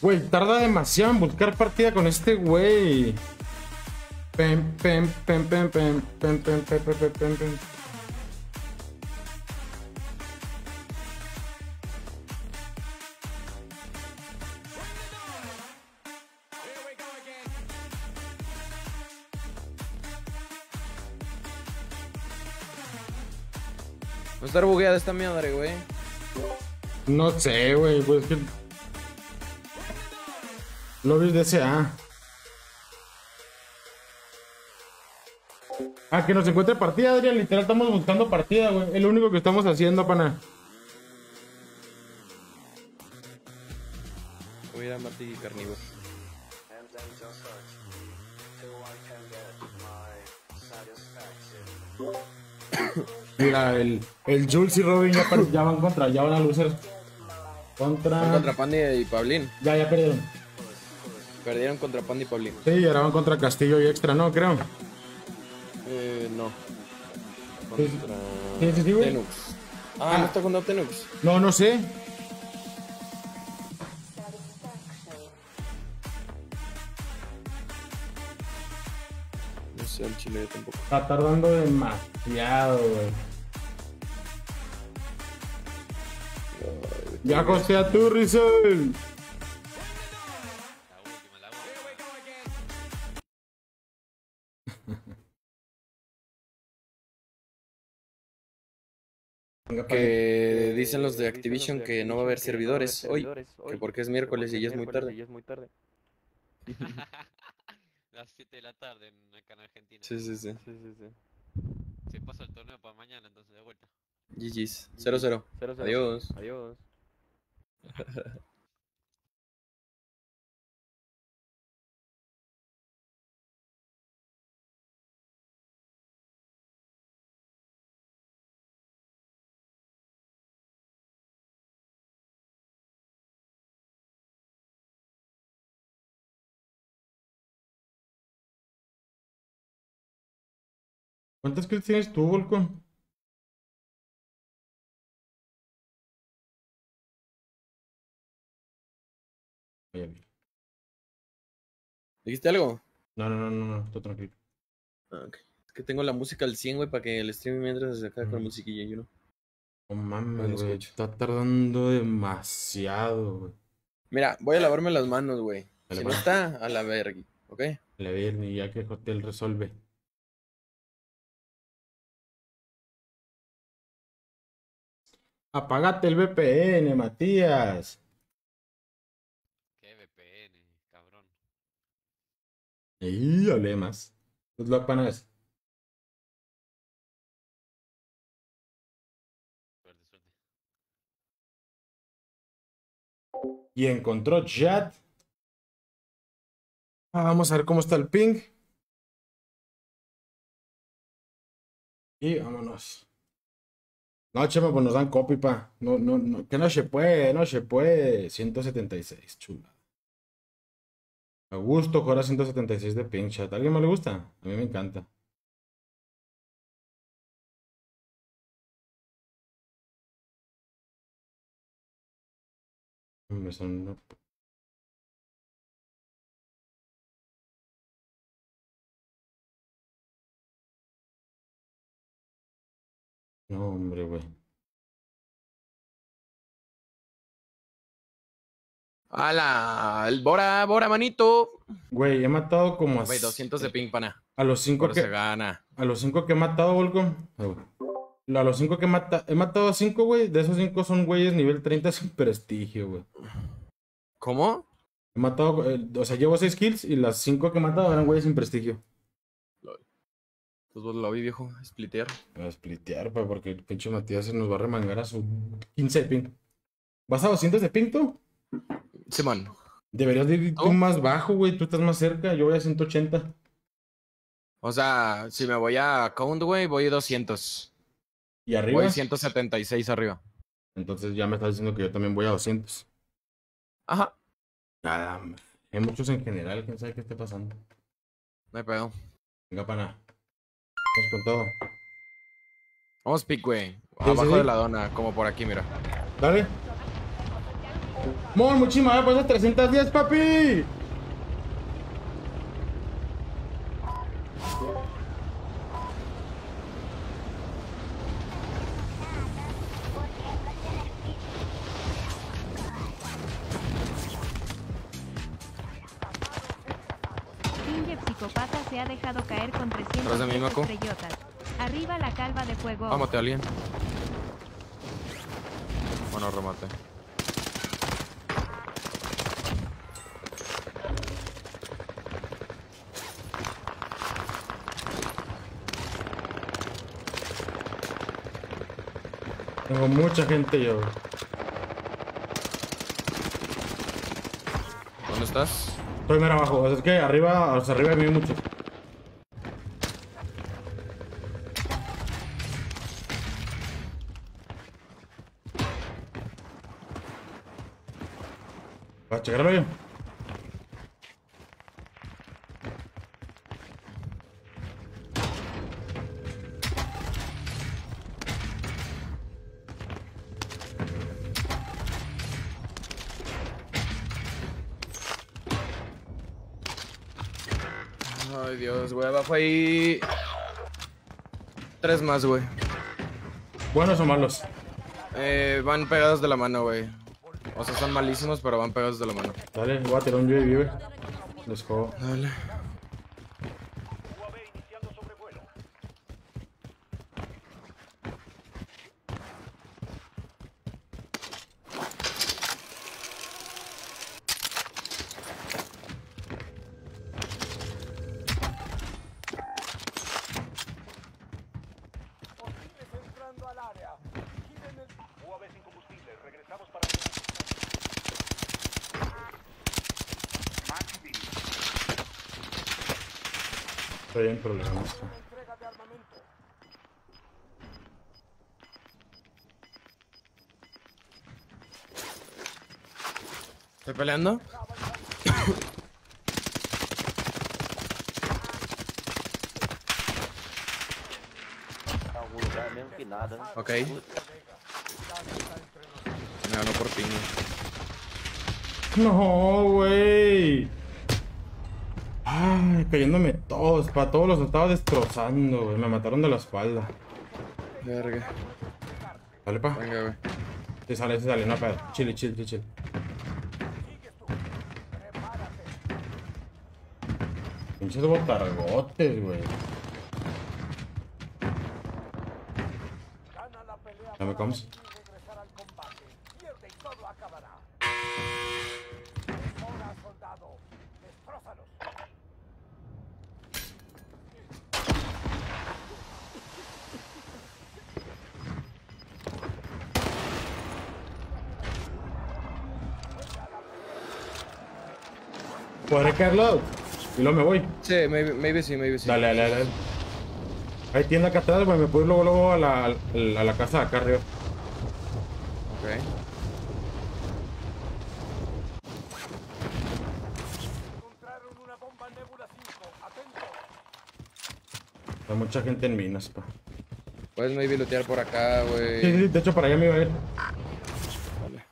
Güey, tarda demasiado en buscar partida con este güey. Bugueada esta madre, güey. No sé, güey, pues que. Lobbies de SA. Ah, que nos encuentre partida, Adrián. Literal, estamos buscando partida, güey. Es lo único que estamos haciendo, pana. Voy a ir a Marty Carnívoro. Mira, el, el Jules y Robin ya, van contra, ya van a lucer. Contra. Van contra Pandy y Pablín. Ya, ya perdieron. Perdieron contra Pandy y Pablín. Sí, y ahora van contra Castillo y Extra, ¿no? Creo. Eh, no. Contra sí, güey. Tenux. Ah, no está contra Tenux. No, no sé. Está tardando demasiado, güey. Ya costea tú, Rizal. Que dicen los de Activision que no va a haber servidores hoy. Que porque es miércoles y ya es muy tarde. Las 7 de la tarde en acá en Argentina. Sí, sí, sí. Se pasa el torneo para mañana, entonces de vuelta. GG's. 0-0. Adiós. Adiós. ¿Cuántas kills tienes tú, Volcón? ¿Dijiste algo? No, no, no, no, no, todo tranquilo. Ah, ok. Es que tengo la música al 100, güey, para que el stream me entre desde acá con musiquilla, know. No No mames, güey. Está tardando demasiado, güey. Mira, voy a lavarme las manos, güey. Si no está, a la verga, ¿ok? Le vi ni ya que Hotel resuelve. Apagate el VPN, Matías. Qué VPN, cabrón. Y hablé más. Good luck, panas. Suerte, suerte. Y encontró chat. Ah, vamos a ver cómo está el ping. Y vámonos. No, chema, pues nos dan copy, pa. No, no, no, que no se puede, no se puede. 176, chula. A gusto jugar a 176 de ping chat. ¿A alguien más le gusta? A mí me encanta. Me. No, hombre, güey. ¡Hala! El Bora, Bora, manito. Güey, he matado como a, Güey, 200 de ping, pana. a los cinco Por que se gana. a los cinco que he matado, Volcom. A los cinco que he matado, he matado a cinco, güey. De esos cinco son güeyes nivel 30 sin prestigio, güey. ¿Cómo? He matado, eh, o sea, llevo seis kills y las cinco que he matado eran güeyes sin prestigio. Pues vos lo vi, viejo. Splitear. A splitear, pa, porque el pinche Matías se nos va a remangar a su 15 de ping. ¿Vas a 200 de ping tú? Simón. Deberías de ir tú más bajo, güey. Tú estás más cerca. Yo voy a 180. O sea, si me voy a count, güey, voy 200. ¿Y arriba? Voy 176 arriba. Entonces ya me estás diciendo que yo también voy a 200. Ajá. Nada. Hay muchos en general. ¿Quién sabe qué está pasando? No hay pedo. Venga, pana. Vamos con todo. Vamos pick, güey. Abajo sí. de la dona, como por aquí, mira. Dale. Mon, muchísimas gracias por esas 310, papi. Atrás de mí, 300 Mako. estrellotas. Arriba la calva de fuego. Vámote, alguien. Bueno, remate. Tengo mucha gente yo. ¿Dónde estás? Estoy mero abajo. Es que arriba, o sea, arriba hay muchos. Hay. Tres más, güey. ¿Buenos o malos? Eh, van pegados de la mano, güey. O sea, son malísimos, pero van pegados de la mano. Dale, voy a tirar un güey. Les juego. Dale. UAV iniciando sobrevuelo. Hostiles entrando al área. Vigilen el... UAV sin combustible. Regresamos para... Estoy en problemas. Una entrega de armamento. ¿Estoy peleando? Ok. Me ganó por ping. No, güey. Ay, cayéndome todos, para todos los estaba destrozando, güey. Me mataron de la espalda. Verga. Dale, pa. Venga, güey. Sí sale, sí sale, no pedo. Chile, chile, chile, chile. Pinches botargotes, güey. Gana la pelea Ya me para comes. combate. Pierde y luego me voy. Sí, maybe, maybe sí, maybe sí. Dale, dale, dale. Hay tienda acá atrás, güey. Me puedo ir luego, luego a la, a la casa de acá arriba. Ok. Encontraron una bomba Nebula 5. Atento. Hay mucha gente en minas, pa. Puedes maybe lootear por acá, Sí, güey. sí, de hecho para allá me iba a ir. Dale.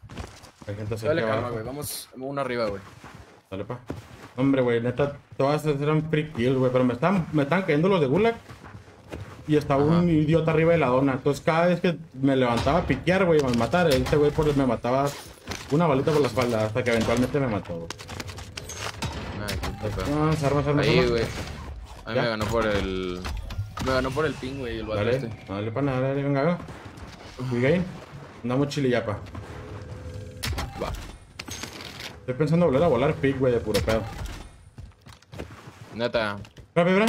Hay gente cerca Dale calma, güey. Vamos uno arriba, güey. Dale, pa. Hombre, güey, neta, todas eran free kills, güey. Pero me están, me están cayendo los de Gulag. Y estaba un idiota arriba de la dona. Entonces, cada vez que me levantaba a piquear, güey, a matar, este güey me mataba una balita por la espalda. Hasta que eventualmente me mató, pedo. Ah, Ahí, güey. A mí ¿Ya? me ganó por el. Me ganó por el ping, güey, el Dale, este. dale, pana, dale, venga, venga. Andamos chilillapa. Va. Estoy pensando volver a volar pick, güey, de puro pedo. Neta. Espera, espera.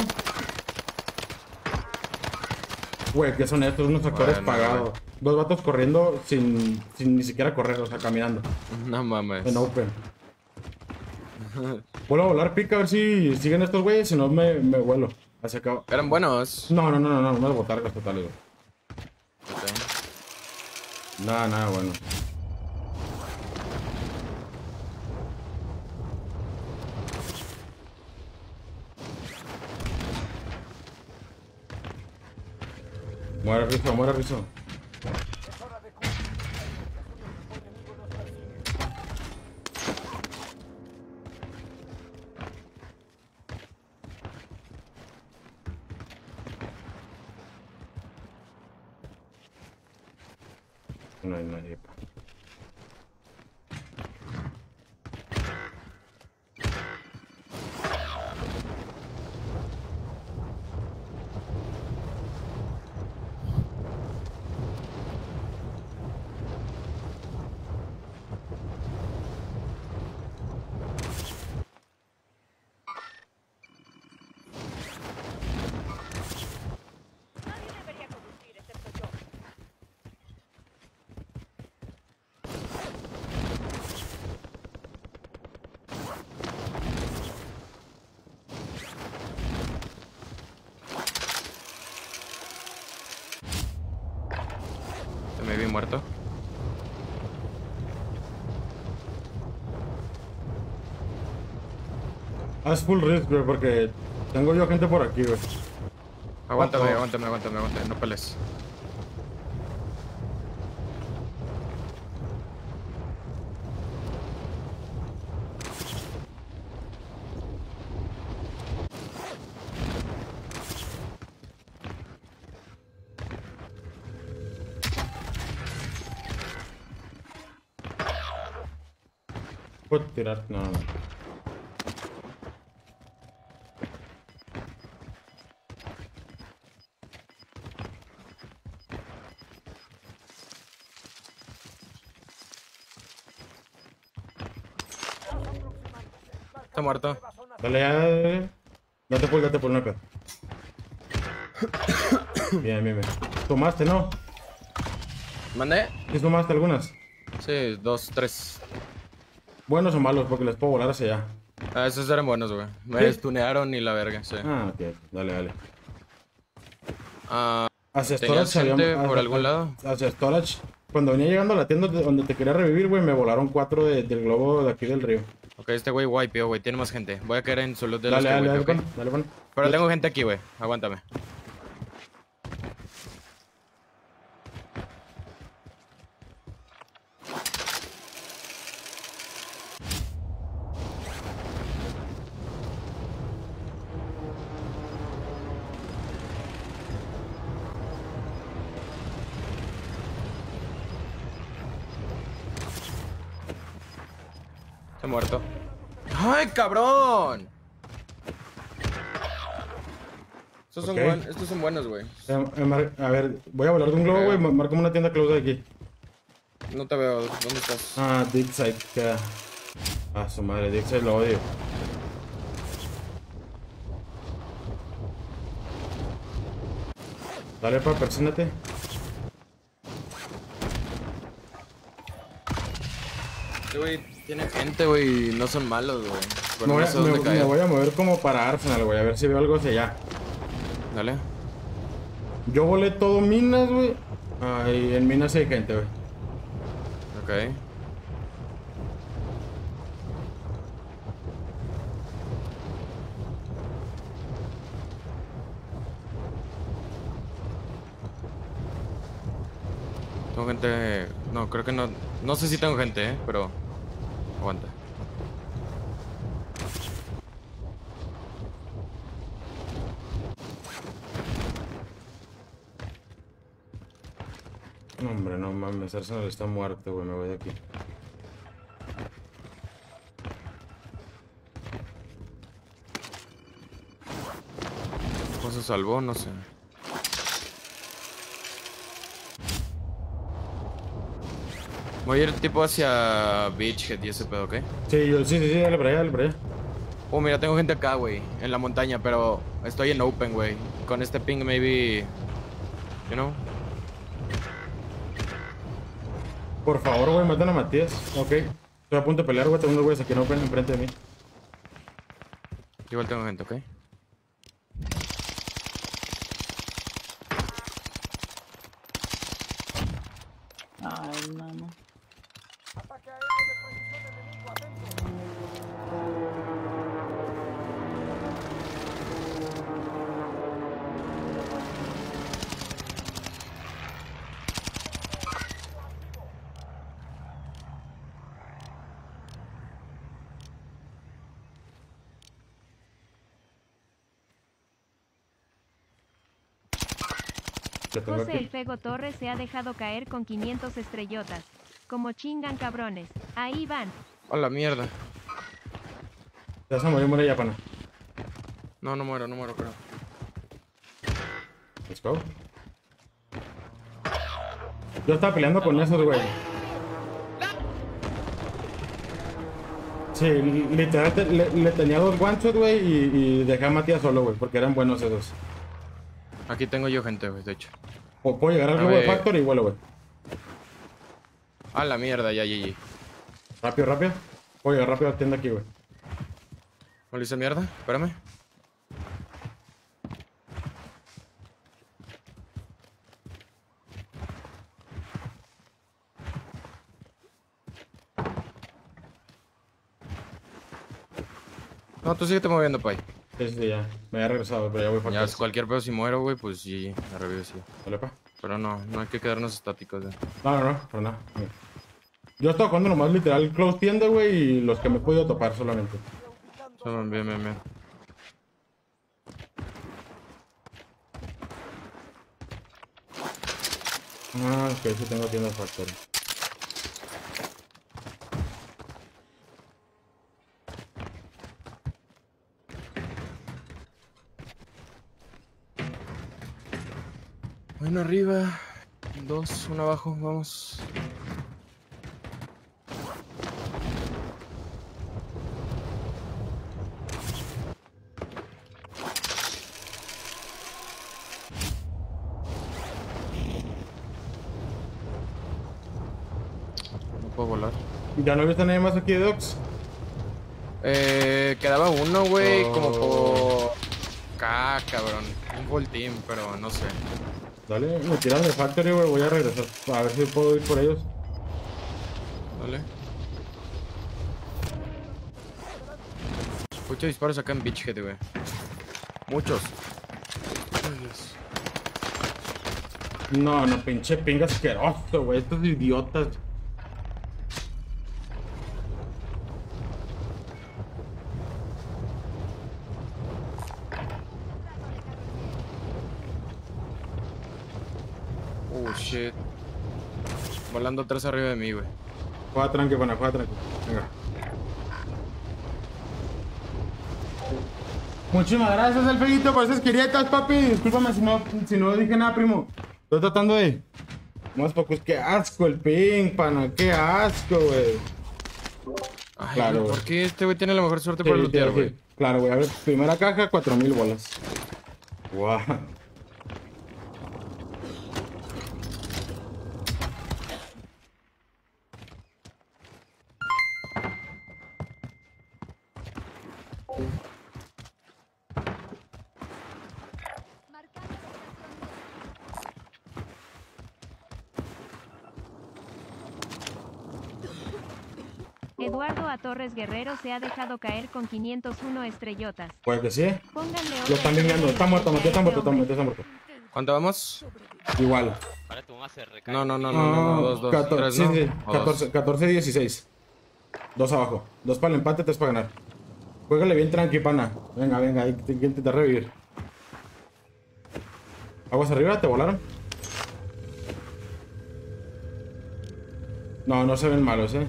Güey, ¿qué son estos? Unos actores Bueno, pagados. Dos vatos corriendo sin, sin ni siquiera correr, o sea, caminando. No mames. En open. Vuelvo a volar pick a ver si siguen estos güeyes, si no me, me vuelo. Hacia acá. Eran buenos. No, no, no, no, no, unas botargas totales, güey. Nada, nada, bueno. Muere Rizo, muere Rizo. Haz full risk, güey, porque tengo yo gente por aquí, güey. Aguántame, aguántame, aguántame, aguántame. No pelees. Puedo tirar, no, no. Está muerto. Dale, dale. Date full, date full, no pedo. Bien, bien, bien. ¿Tomaste, no? ¿Mandé? ¿Sí tomaste algunas? Sí, dos, tres. ¿Buenos o malos? Porque les puedo volar hacia allá. Ah, esos eran buenos, güey. Me ¿Sí? estunearon y la verga, sí. Ah, ok. Dale, dale. Ah, Hacia ¿Tenías Storage gente había- por algún lado? Hacia Storage. Cuando venía llegando a la tienda de- donde te quería revivir, güey, me volaron cuatro de- del globo de aquí del río este güey wipeó, güey. Tiene más gente. Voy a caer en su de dale, los dale, dale, dale. Pero tengo gente aquí, güey. Aguántame. muerto. ¡Ay, cabrón! Estos son, Ok. buen- estos son buenos, güey. Eh, eh, a ver, voy a volar de un globo, güey. mar- Márcame una tienda close de aquí. No te veo. ¿Dónde estás? Ah, Dickside queda. Ah, su madre, Dickside lo odio. Dale, pa, persínate. Este güey tiene gente, güey. y No son malos, güey. Me voy, a, me- voy a mover como para Arsenal, güey. A ver si veo algo hacia allá. Dale. Yo volé todo minas, güey. Ah, y en minas hay gente, güey. Ok. Tengo gente... No, creo que no... No sé si tengo gente, ¿eh? Pero... Aguanta. Hombre, no mames. Arsenal está muerto, güey. Me voy de aquí. ¿Cómo se salvó? No sé. Voy a ir tipo hacia Beachhead y ese pedo, ¿ok? Sí, yo, sí, sí, sí. Dale para allá, dale para allá. Oh, mira, tengo gente acá, güey. En la montaña, pero estoy en open, güey. Con este ping, maybe... You know? Por favor, güey, matan a Matías. Ok. Estoy a punto de pelear, güey. Tengo unos güeyes aquí en open enfrente de mí. Igual tengo gente, ¿ok? Ay, mano. Ataque aéreo de precisión enemigo atento. Le tengo José aquí. el Fego Torres se ha dejado caer con 500 estrellotas. Como chingan cabrones. Ahí van. A la mierda. Te vas a morir, muere ya, pana. No, no muero, no muero, creo. Let's go. Yo estaba peleando con esos, güey. Sí, li- literal te- le, le tenía dos guanchos, güey, y, y dejé a Matías solo, güey, porque eran buenos esos. Aquí tengo yo gente, güey, de hecho. Puedo llegar al globo de ver. Factory y vuelo, güey. A la mierda, ya, GG. Rápido, rápido. Puedo llegar rápido a la tienda aquí, güey. ¿No le hice mierda? Espérame. No, tú síguete moviendo, pay. Sí, sí, sí, ya. Me había regresado, pero ya voy Ya, Factory. es cualquier pedo si muero, güey, pues sí, la revivo, sí. Dale, pa. Pero no, no hay que quedarnos estáticos, güey. No, no, no, para nada. Yo estaba jugando nomás literal close tienda, güey, y los que me he podido topar solamente. Son bien, bien, bien. Ah, ok, sí tengo tienda Factory. Uno arriba, dos, uno abajo, vamos. No puedo volar. ¿Ya no a nadie más aquí de Docs? Eh, quedaba uno, güey, como Oh. por... Acá, cabrón. Un full team, pero no sé. Dale, me tiran de Factory, güey, voy a regresar. A ver si puedo ir por ellos. Dale. Escucho disparos acá en Beachhead, güey. Muchos. Ay, Dios. No, no, pinche pinga asqueroso, güey. Estos idiotas. Oh, shit. Tres arriba de mí, güey. Juega tranqui, bueno, juega tranqui. Venga. Muchísimas gracias, Alfredito, por esas quirietas, papi. Discúlpame si no, si no dije nada, primo. Estoy tratando de. Más pocos. Qué asco el ping, pana. Qué asco, güey. Ay, Claro. ¿por qué este güey tiene la mejor suerte Sí, para sí, lootear, sí. güey? Claro, güey. A ver, primera caja, 4000 bolas. Guau. Eduardo Torres Guerrero se ha dejado caer con 501 estrellotas. Pues que sí. Pónganle Lo están estrella Está muerto, a Mateo. Está muerto, está muerto, está muerto. ¿Cuánto vamos? Igual. No, no, no, no, no, no, dos, dos, 14, tres, sí, ¿no? sí, O dos. 14, 14, 16. Dos abajo. Dos para el empate, tres para ganar. Juégale bien tranqui, pana. Venga, venga, hay que intentar revivir. ¿Aguas arriba? ¿Te volaron? No, no se ven malos, eh.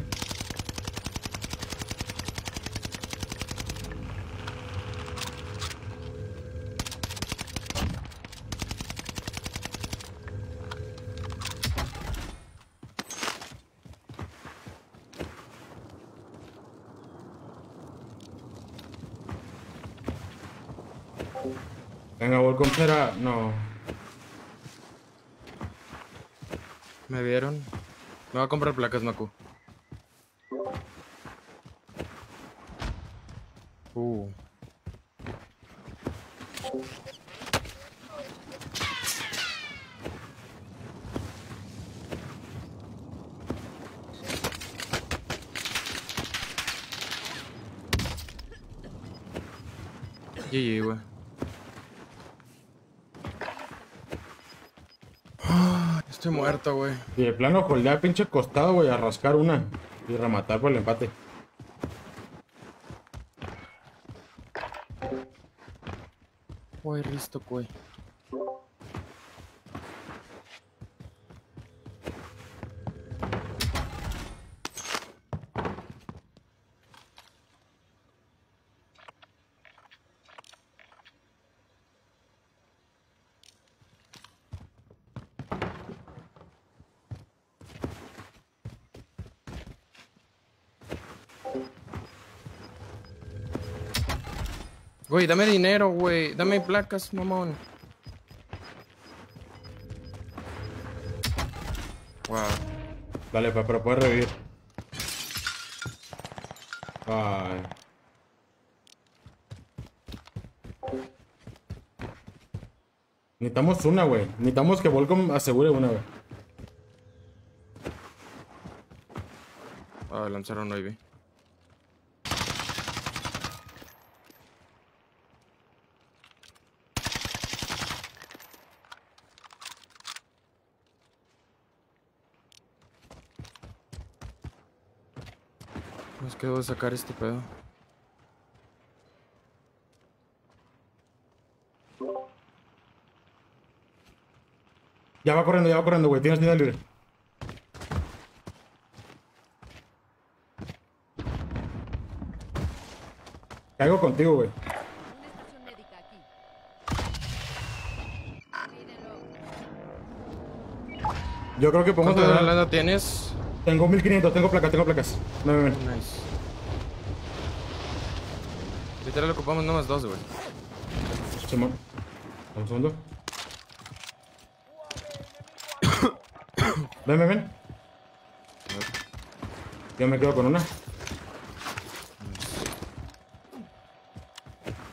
Venga, Volcom será. No. ¿Me vieron? Me voy a comprar placas, Macu. Uh. GG, güey. Ah, Estoy muerto, güey. Y de plano, holdea pinche costado, güey, a rascar una. Y rematar por el empate. Güey, listo, güey. Güey, dame dinero, güey. Dame placas, mamón. Wow. Dale, pero puedes revivir. Ay. Necesitamos una, güey. Necesitamos que Volcom asegure una, güey. Ah, lanzaron un Ivy. Nos quedó de sacar este pedo. Ya va corriendo, ya va corriendo, güey. Tienes vida libre. Caigo contigo, güey. Yo creo que podemos ¿Cuánto de agarrar- lana tienes? Tengo 1500, tengo placas, tengo placas. Nice. Literal ocupamos nomás dos, güey. Simón. Un segundo. ven, ven, ven. Yo me quedo con una.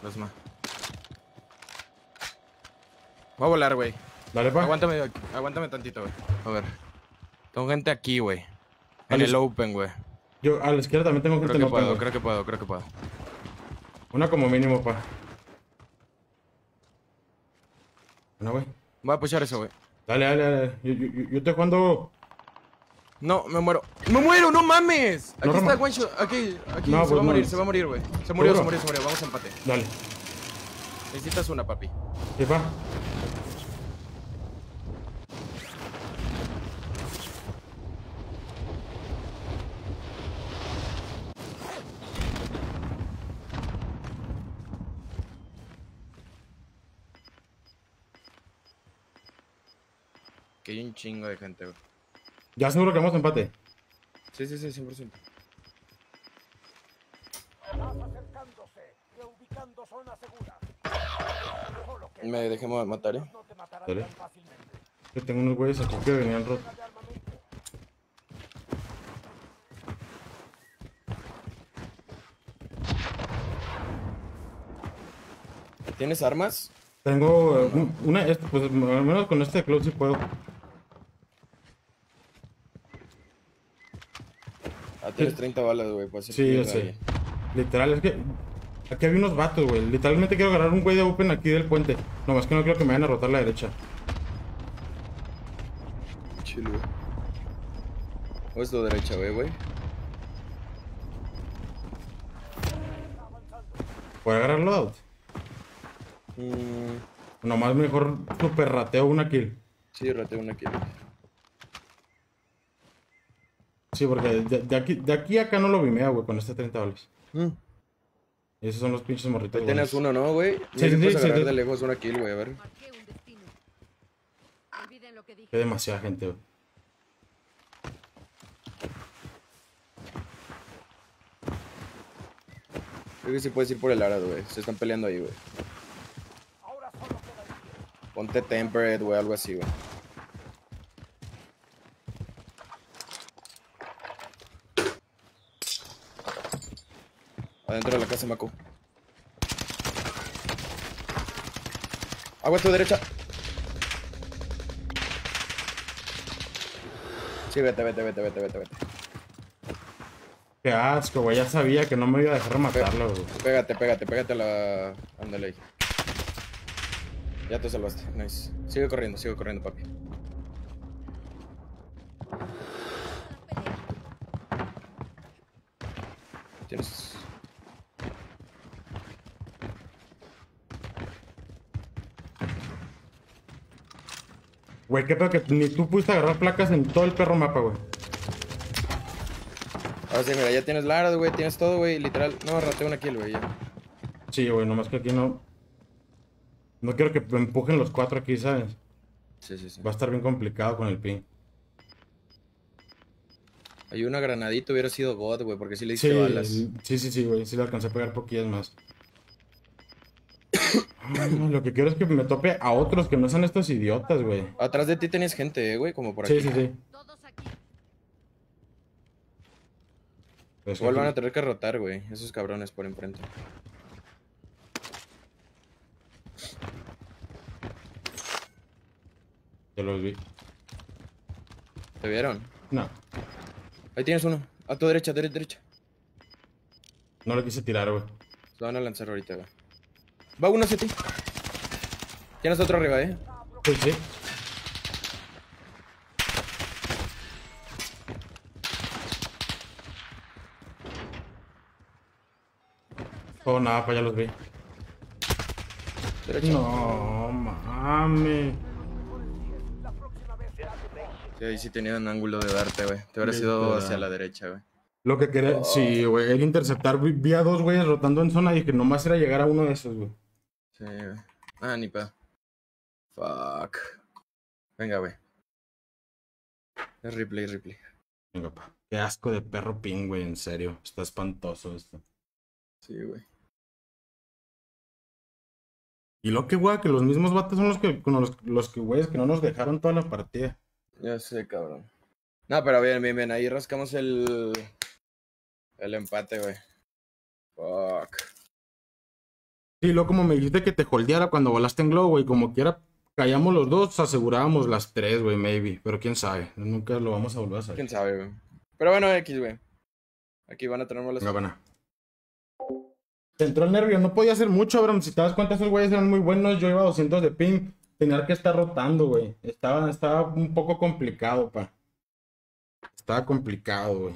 Dos más. Voy a volar, güey. Dale, pa. Aguántame, aguántame tantito, güey. A ver. Tengo gente aquí, güey. En el open, güey. Yo a la izquierda también tengo Creo gente que no puedo, tengo. creo que puedo, creo que puedo. Una como mínimo, pa. Una, güey. Voy a pushar eso, güey. Dale, dale, dale. Yo, yo, yo- estoy jugando. No, me muero. ¡Me muero! ¡No mames! Aquí No, está el one shot. Aquí, aquí. No, se pues va a morir, no. se va a morir, güey. Se murió, se murió, se murió. Vamos a empate. Dale. Necesitas una, papi. Sí, pa. Un chingo de gente, güey. Ya seguro que vamos a empate. Sí, sí, sí, 100%. Vas acercándose, reubicando zonas seguras. Solo que Me dejé ma- matar, eh. no Dale. Que tengo unos güeyes aquí que venían rotos. De. ¿Tienes armas? Tengo eh, un- una, este, pues al menos con este de close sí puedo. Ah, tienes 30 balas, güey. Sí, yo sé. Literal, es que aquí había unos vatos, güey. Literalmente quiero agarrar un güey de open aquí del puente. Nomás que no creo que me vayan a rotar la derecha. Güey. ¿O es tu derecha, güey, güey? ¿Puedo agarrar loadout? Mm, Nomás mejor super rateo una kill. sí, rateo una aquí. Sí, porque de, de aquí, de aquí a acá no lo vimea, güey, con este 30 dólares. Mm. Esos son los pinches morritos. Ahí tienes uno, ¿no, güey? Sí, Sí, sí, sí, sí. de lejos una kill, güey, a ver. Hay demasiada gente, güey. Creo que sí puedes ir por el arado, güey. Se están peleando ahí, güey. Ponte tempered, güey, algo así, güey. Adentro de la casa, Maco. Agua a tu derecha. Sí, vete, vete, vete, vete, vete, vete. Qué asco, güey. Ya sabía que no me iba a dejar matarlo, güey. Pégate, pégate, pégate a la... Ándale ahí. Ya te salvaste, nice. Sigue corriendo, sigue corriendo, papi. Tienes... Güey, qué pedo que ni tú pudiste agarrar placas en todo el perro mapa, güey. Ahora sí, mira, ya tienes Lara, güey, tienes todo, güey, literal. No, rateo una kill, güey, ya. Sí, güey, nomás que aquí no. No quiero que me empujen los cuatro aquí, ¿sabes? Sí, sí, sí. Va a estar bien complicado con el ping. Hay una granadita, hubiera sido God, güey, porque sí le Sí, diste balas. sí, sí, sí, güey. Sí le alcancé a pegar poquillas más. Lo que quiero es que me tope a otros que no sean estos idiotas, güey. Atrás de ti tenías gente, eh, güey, como por aquí. Sí, sí, sí. Todos aquí. Pero es que Igual van a tener que rotar, güey, esos cabrones por enfrente. Ya los vi. ¿Te vieron? No, Ahí tienes uno. A tu derecha, derecha, derecha. no lo quise tirar, güey. Se van a lanzar ahorita, güey. Va uno hacia ti. Tienes otro arriba, eh. Sí, sí. Oh, nada, pues ya los vi. Derecha. No, mames. Sí, ahí sí tenían ángulo de darte, güey. Te hubiera sido Literal. hacia la derecha, güey. Lo que quería, sí, güey, el interceptar, vi, vi a dos güeyes rotando en zona y que nomás era llegar a uno de esos, güey. Güey. Ah, ni pedo. Fuck. Venga, güey. Es replay, replay. Venga, pa. Qué asco de perro ping, güey, en serio. Está espantoso esto. Sí, güey. Y lo que, güey, que los mismos vatos son los que, los, los que, güeyes, que no nos dejaron toda la partida. Ya sé, cabrón. No, pero bien, bien, bien. Ahí rascamos el. El empate, güey. Fuck. Sí, luego como me dijiste que te holdeara cuando volaste en globo, güey, como quiera, callamos los dos, asegurábamos las tres, güey, maybe. Pero quién sabe, nunca lo vamos a volver a hacer. Quién sabe, güey. Pero bueno, X, güey. Aquí van a tener malas. Venga, van Te entró el nervio, no podía hacer mucho, Abraham. Si te das cuenta, esos güeyes eran muy buenos. Yo iba a 200 de ping. Tenía que estar rotando, güey. Estaba, estaba un poco complicado, pa. Estaba complicado, güey.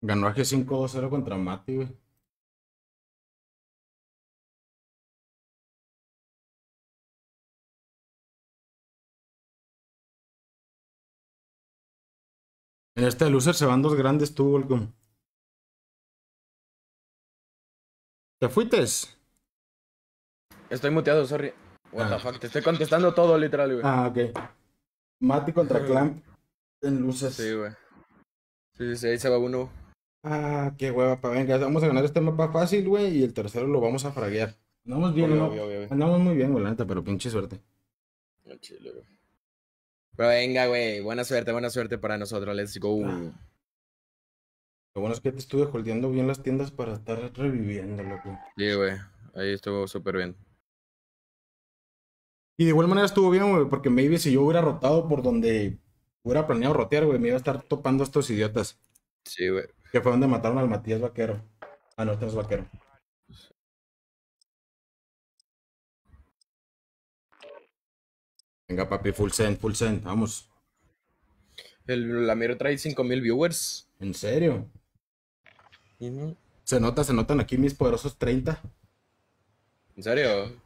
Ganó a G5 2-0 contra Mati, güey. En este loser se van dos grandes tú, Volcom. ¿Te fuites? Estoy muteado, sorry. What Ah. the fuck, te estoy contestando todo, literal, güey. Ah, ok. Mati contra Clamp en luces. Sí, güey. Sí, sí, sí, ahí se va uno. Ah, qué hueva, pa. Venga, vamos a ganar este mapa fácil, güey, y el tercero lo vamos a fraguear. Andamos bien, Obvio, ¿no? obvio, obvio, obvio. Andamos muy bien, güey, la neta, pero pinche suerte. Chile, güey. Pero venga, güey. Buena suerte, buena suerte para nosotros. Let's go. Ah. Lo bueno es que te estuve holdeando bien las tiendas para estar reviviendo, loco. Sí, güey. Ahí estuvo súper bien. Y de igual manera estuvo bien, güey, porque maybe si yo hubiera rotado por donde hubiera planeado rotear, güey, me iba a estar topando a estos idiotas. Sí, güey. Que fue donde mataron al Matías Vaquero. Ah, no, este no es Vaquero. Venga, papi, full send, full send, vamos. El, la miro trae 5000 viewers. ¿En serio? Se nota, se notan aquí mis poderosos 30. ¿En serio?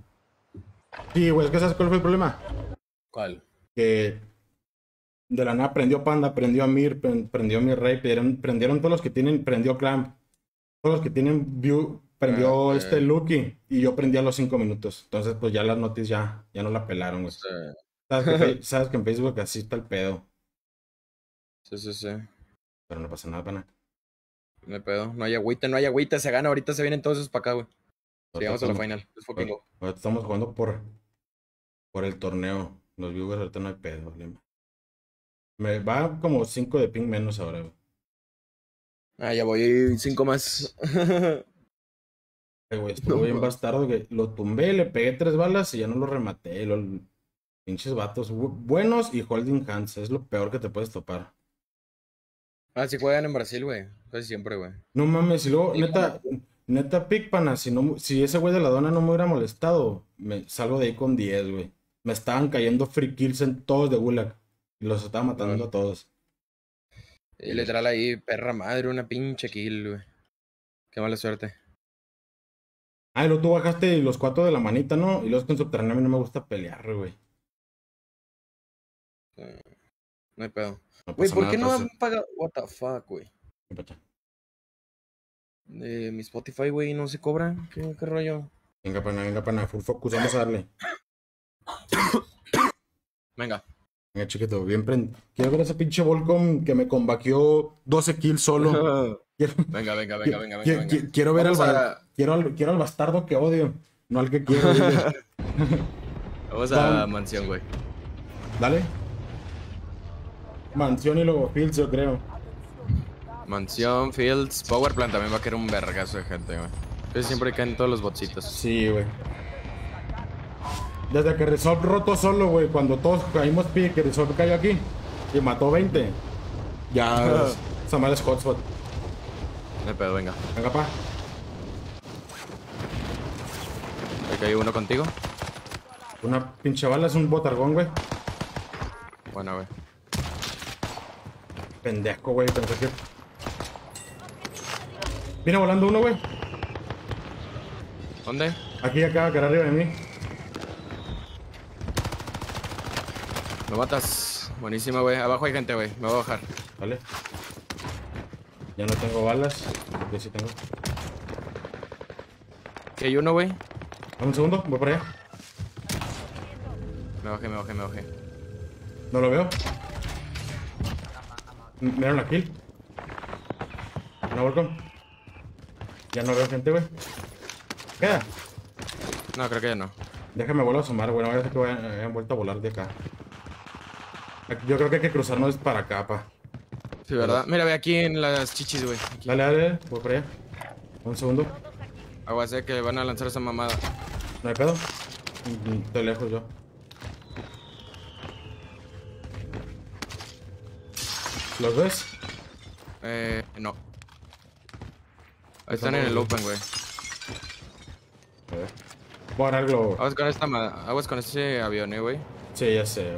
Sí, güey, es que ¿sabes cuál fue el problema? ¿Cuál? Que de la nada prendió Panda, prendió Amir, pren- prendió mi rey, prendieron, prendieron todos los que tienen, prendió Clamp. Todos los que tienen view, prendió Ah, este Lucky y yo prendí a los 5 minutos. Entonces, pues ya las noticias ya, ya no la pelaron, güey. Sí, Sabes que, fe- sabes que en Facebook así está el pedo, sí, sí. sí. pero no pasa nada, pana. No hay pedo. No hay agüita, no hay agüita. Se gana. Ahorita se vienen todos esos para acá, güey. Llegamos a la final. Ahorita estamos jugando por, por el torneo. Los viewers ahorita no hay pedo, vale. Me va como 5 de ping menos ahora, güey. Ah, ya voy cinco más. Eh, güey, estuvo No bien bastardo que lo tumbé, le pegué tres balas y ya no lo rematé. Lo, pinches vatos bu- buenos y holding hands. Es lo peor que te puedes topar. ah, sí juegan en Brasil, güey. Casi siempre, güey. No mames, y luego, neta, neta, pick pana, si, no, si ese güey de la dona no me hubiera molestado, me salgo de ahí con 10, güey. Me estaban cayendo free kills en todos de Gulag. Los estaba matando a todos. Y literal ahí, perra madre, una pinche kill, güey. Qué mala suerte. Ah, y luego tú bajaste los cuatro de la manita, ¿no? Y es que en subterráneo a mí no me gusta pelear, güey. No hay pedo. No Güey, pasa ¿por nada, qué no pues, han pagado? What the fuck, güey. De mi Spotify, güey, no se cobra. ¿Qué, qué rollo? Venga, pana, venga, pana, full focus, vamos a darle. Venga. Venga, chiquito, bien prendido. Quiero ver ese pinche Volcom que me combaqueó 12 kills solo. Quiero, Venga, venga, venga, venga, venga. qui- venga. qui- quiero ver al, a- quiero, al, quiero al bastardo que odio, no al que quiero. Vamos a mansión, güey. Dale. Mansión y luego Fields, yo creo. Mansión, Fields, Power Plant también va a querer un vergazo de gente, güey. Siempre caen todos los botsitos. Sí, güey. Desde que Resolve roto solo, güey, cuando todos caímos pie, que Resolve cayó aquí y mató 20. Ya, esa madre es hotspot. No hay pedo, venga. Venga, pa. Aquí hay uno contigo. Una pinche bala es un botargón, güey. Bueno, güey. Pendejo, güey, pensé que. Viene volando uno, güey. ¿Dónde? Aquí de caer arriba de mí. Lo matas. Buenísima, güey. Abajo hay gente, güey. Me voy a bajar. Vale. Ya no tengo balas. Yo sí tengo. Aquí hay uno, güey. Dame un segundo, voy para allá. Me bajé, me bajé, me bajé. No lo veo. M- Mira la kill. No, Volcom. Ya no veo gente, güey. Queda. No, creo que ya no. Déjame vuelvo a asomar, güey. No vaya a que vayan, hayan vuelto a volar de acá. Yo creo que hay que cruzarnos para acá, pa. Sí, ¿verdad? Mira, ve aquí en las chichis, güey. Aquí. Dale, dale, voy para allá. Un segundo. Aguas, eh, que van a lanzar esa mamada. No hay pedo. Mm, Estoy lejos yo. ¿Los ves? Eh, no. Ahí están en el open, güey. Voy a globo. Aguas con esta Aguas con ese avión, eh, güey. Sí, ya sé.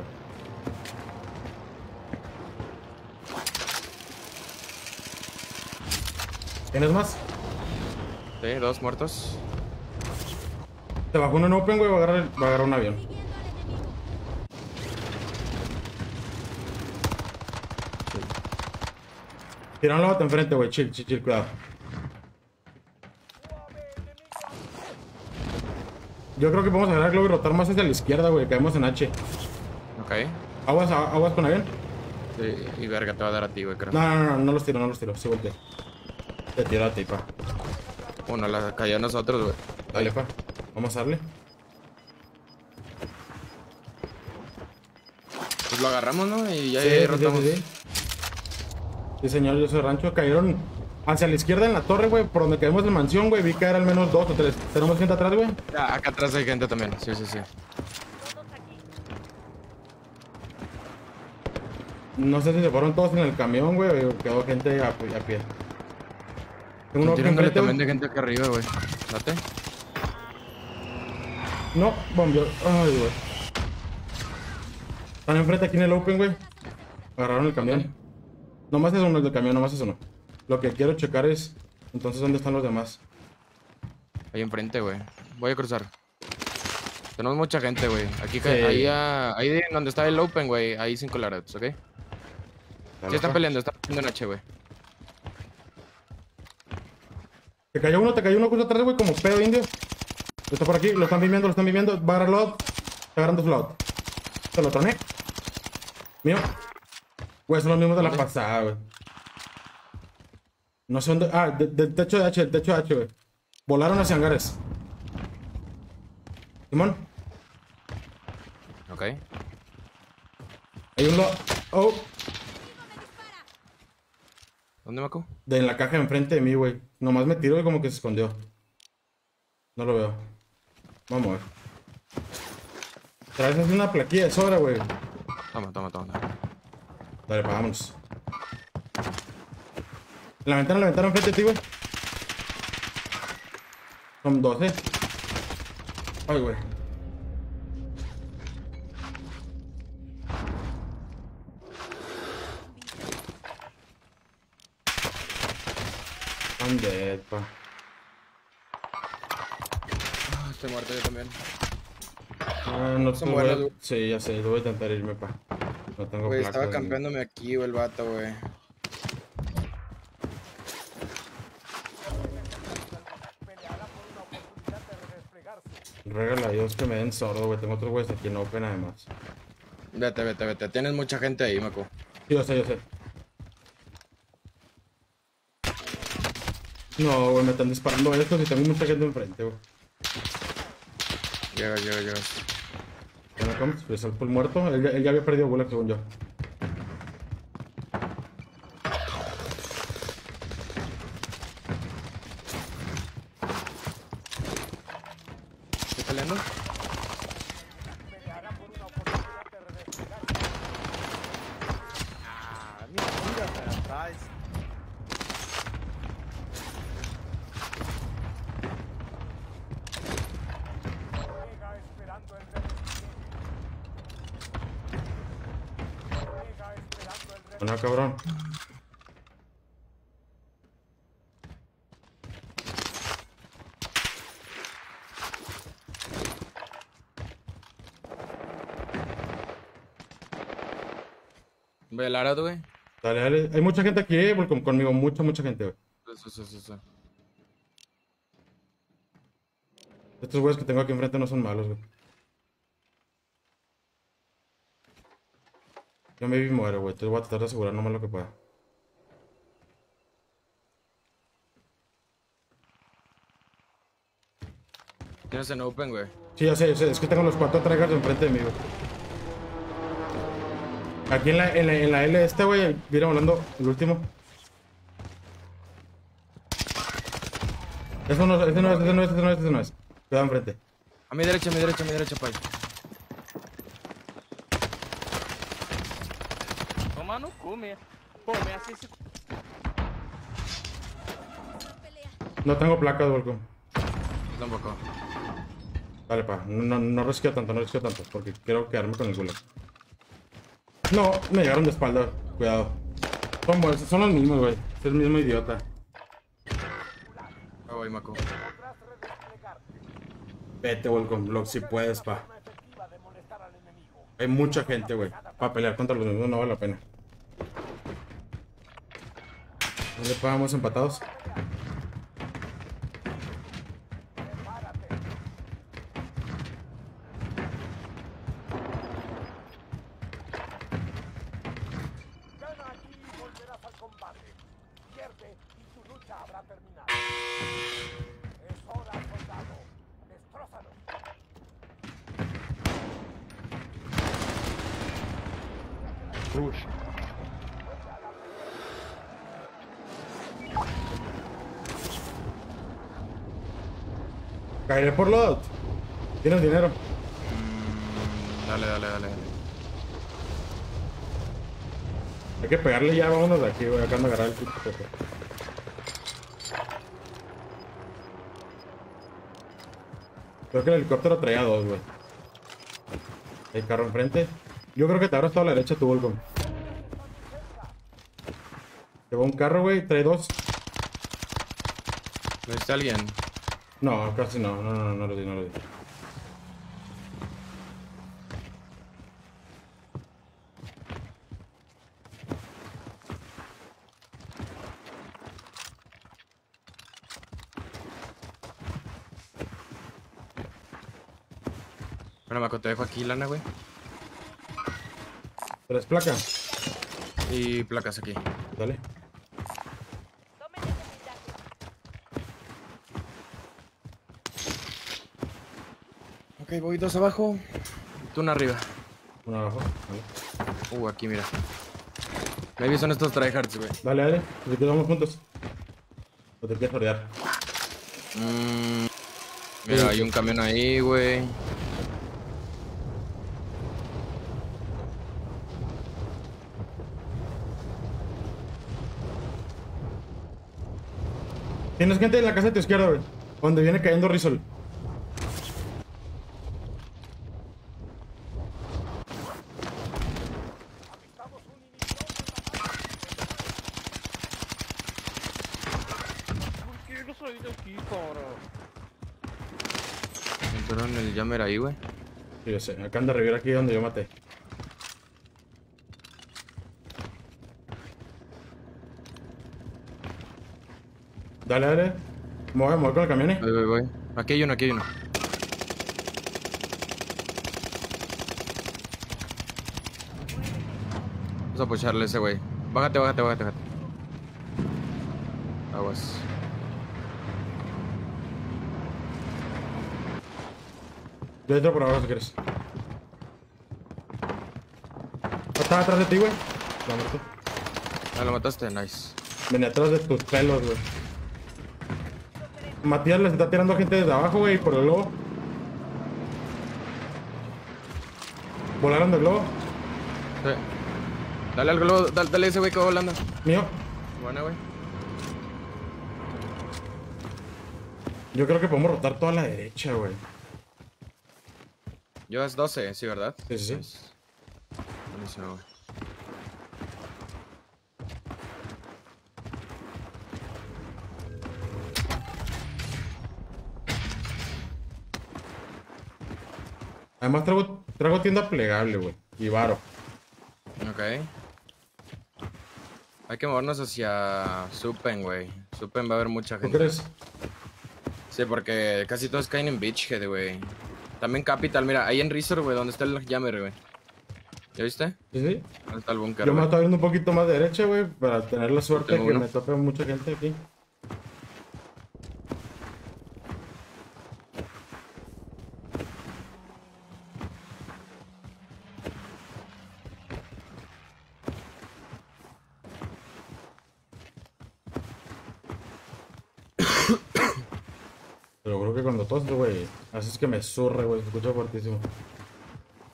¿Tienes más? Sí, dos muertos. Te bajó uno en open, güey, va a agarrar, el- va a agarrar un avión. Tiraron la bota enfrente, güey. Chill, chill, chill, cuidado. Yo creo que podemos agarrar globo y rotar más hacia la izquierda, güey. Caemos en H. Ok. Aguas, aguas con avión. Sí, y verga, te va a dar a ti, güey, creo. No, no, no, no, no los tiro, no los tiro. Sí, volteé. Te tiro a ti, pa. Uno la cayó a nosotros, güey. Dale, pa. Vamos a darle. Pues lo agarramos, ¿no? Y ya Sí, rotamos. sí, sí. Sí, señor, yo soy rancho. Cayeron hacia la izquierda en la torre, güey. Por donde caímos de mansión, güey. Vi caer al menos dos o tres. ¿Tenemos gente atrás, güey? Ah, acá atrás hay gente también. Sí, sí, sí. Todos aquí. No sé si se fueron todos en el camión, güey. O quedó gente a, a pie. Tengo uno aquí Tirándole también de gente acá arriba, güey. Date. No, bombeó. Ay, güey. Están enfrente aquí en el open, güey. Agarraron el camión. Nomás es uno el del camión, nomás es uno. Lo que quiero checar es. Entonces, ¿dónde están los demás? Ahí enfrente, güey. Voy a cruzar. Tenemos mucha gente, güey. Aquí, Sí. ahí, ah, ahí de donde está el open, güey. Ahí cinco larets, ¿ok? Sí, están pa. peleando, están peleando en H, güey. Te cayó uno, te cayó uno justo atrás, güey, como pedo indio. Está por aquí, lo están viviendo, lo están viviendo. Va a agarrar load. Está agarrando su load. Se lo troné. Mío. Güey, son los mismos de la pasada, güey. No sé dónde. Ah, de- del techo de H, del techo de H, güey. Volaron hacia hangares. Simón, Ok. hay un load. Oh, ¿Dónde, Maco? de en la caja enfrente de mí, güey. Nomás me tiró y como que se escondió. No lo veo. Vamos a ver. Traes una plaquilla de sobra, güey. Toma, toma, toma. Dale, vámonos. La ventana, en la ventana enfrente de ti, güey. Son 12. Ay, güey. I'm dead, pa. Ah, estoy muerto yo también. Ah, no buenos, voy a-. Sí, ya sé, voy a intentar irme, pa. No tengo Güey, estaba ni- campeándome aquí, güey, el vato, güey. Regala a Dios que me den sordo, güey. Tengo otros güeyes aquí en Open, además. Vete, vete, vete. Tienes mucha gente ahí, Maco. Sí, yo sé, yo sé. No, güey, me están disparando estos y tengo mucha gente enfrente, güey. Llega, llega, llega. Bueno, ¿cómo? Pues el muerto. Él, ya- él ya había perdido Gulag, según yo. ¿Estoy peleando? Peleará por una oportunidad de redesplegarse. Llega esperando el revertir. Llega revertir. Bueno, cabrón. Ve el arado, güey. Dale, dale. Hay mucha gente aquí, eh, con- conmigo. Mucha, mucha gente, güey. Sí, sí, sí, sí. Estos güeyes que tengo aquí enfrente no son malos, güey. Yo me vi muero, güey. Entonces voy a tratar de asegurar nomás lo que pueda. Tienes en open, güey. Sí, ya sé, ya sé. Es que tengo los cuatro trackers enfrente de mí, güey. Aquí en la, en la, en la L este, güey, viene volando el último. Eso no, ese no es, ese no es, ese no es, ese no es. Cuidado enfrente. A mi derecha, a mi derecha, a mi derecha, pay. No tengo placas, Volcom. Yo tampoco. Vale, pa. No, no, tanto, no riesgo tanto. Porque quiero quedarme con el gulag. No, me llegaron de espalda. Cuidado. Son, buenos, son los mismos, güey. Es el mismo idiota. voy, Maco. Podrás redesplegarte. Vete, Volcom, Block, si puedes, pa. Hay mucha gente, güey. Para pelear contra los mismos no vale la pena. ¿No le pagamos empatados? Caeré por lot. Tienes dinero. Mm, dale, dale, dale. dale. Hay que pegarle ya, vámonos de aquí, güey. Acá ando a agarrar el puto jefe. Creo que el helicóptero traía dos, güey. Hay carro enfrente. Yo creo que te abras toda la derecha tu Volcom. Lleva un carro, güey. Trae dos. ¿Me viste alguien? No, casi no. No, no, no, lo di, no lo di. Bueno, Maco, te dejo aquí lana, güey. Tres placa. Y placas aquí. Dale. Tomen ese blindaje. Ok, voy dos abajo. Tú una arriba. Uno abajo. Vale. Uh, aquí, mira. Maybe son estos tryhards, güey. Dale, dale. Nos quedamos juntos. O te quieres rodear. Mm, mira, hay un camión ahí, güey. Tienes gente en la casa de tu izquierda, güey. Donde viene cayendo Rizol. ¿Por qué no soy de aquí, cabrón? Entraron el jammer ahí, güey. Sí, yo sé. Acá anda a revivir aquí donde yo maté. Dale, dale. A mover con el camión, eh. Voy, voy, voy. Aquí hay uno, aquí hay uno. Vamos a pusharle ese güey. Bájate, bájate, bájate, bájate. Aguas. Yo entro por abajo si quieres. Estaba atrás de ti, güey. Lo maté. Ah, lo mataste, nice. Venía atrás de tus pelos, güey. Matías les está tirando gente desde abajo, güey, por el globo. Volaron del globo. Sí. Dale al globo, dale, dale a ese güey que va volando. Mío. Buena, güey. Yo creo que podemos rotar toda la derecha, güey. Llevas 12, sí, ¿verdad? Sí, sí, sí. Nice. Buenísimo. Además traigo, traigo tienda plegable, güey. Y varo. Ok. Hay que movernos hacia Supen, güey. Supen va a haber mucha ¿Tú gente. crees? Sí, porque casi todos caen en Beachhead, güey. También Capital, mira, ahí en Resort, güey, donde está el Jammer, güey. ¿Ya viste? Sí, sí. ¿Dónde está el búnker, Yo me güey? estoy viendo un poquito más derecha, güey, para tener la suerte de tengo que uno. me tope mucha gente aquí. Pero creo que cuando tos, haces que me zurre, güey, se escucha fuertísimo.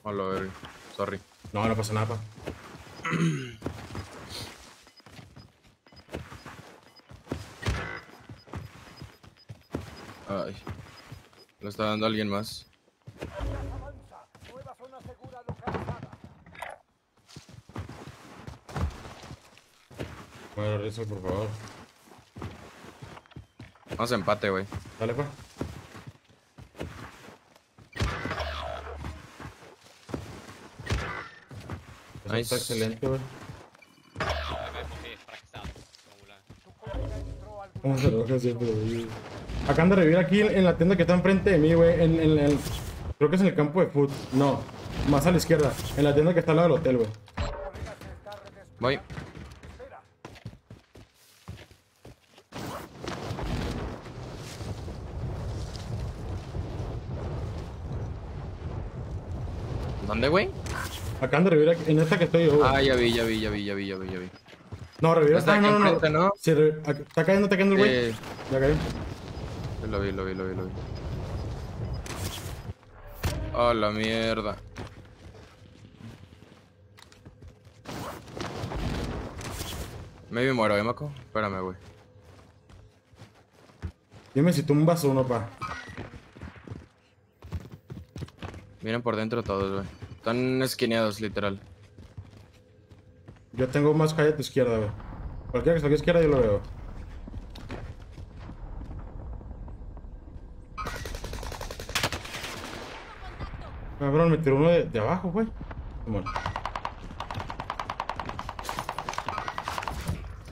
Hola, ver. Sorry. No, no pasa nada, pa. Ay. Lo está dando alguien más. Bueno, Rizzo, por favor. Vamos a empate, güey. Dale, pues. Eso Nice. está excelente, güey. Vemos que es fracasado. Como la- Colega entró al ¿Cómo se enoja siempre, güey? Acaban de revivir aquí en la tienda que está enfrente de mí, güey. En, en el. Creo que es en el campo de foot. No, más a la izquierda. En la tienda que está al lado del hotel, güey. está. Voy. Espera. ¿Dónde, güey? Acaban de revivir aquí- en esta que estoy yo, güey. Ah, ya vi, ya vi, ya vi, ya vi, ya vi, ya vi. No, revivir. Está Ah, no, no, no. enfrente, ¿no? Sí, re- ac- está cayendo, está cayendo el güey. Eh, Ya cayó. lo vi, lo vi, lo vi, lo vi. Oh, la mierda. Maybe muero, ¿eh, Mako? Espérame, güey. Dime si tumbas uno, pa. Miren por dentro todos, güey. Están esquineados, literal. Yo tengo más calle a tu izquierda, güey. Cualquiera que esté a la izquierda yo lo veo. Cabrón, me tiró uno de, de abajo, güey. Simón.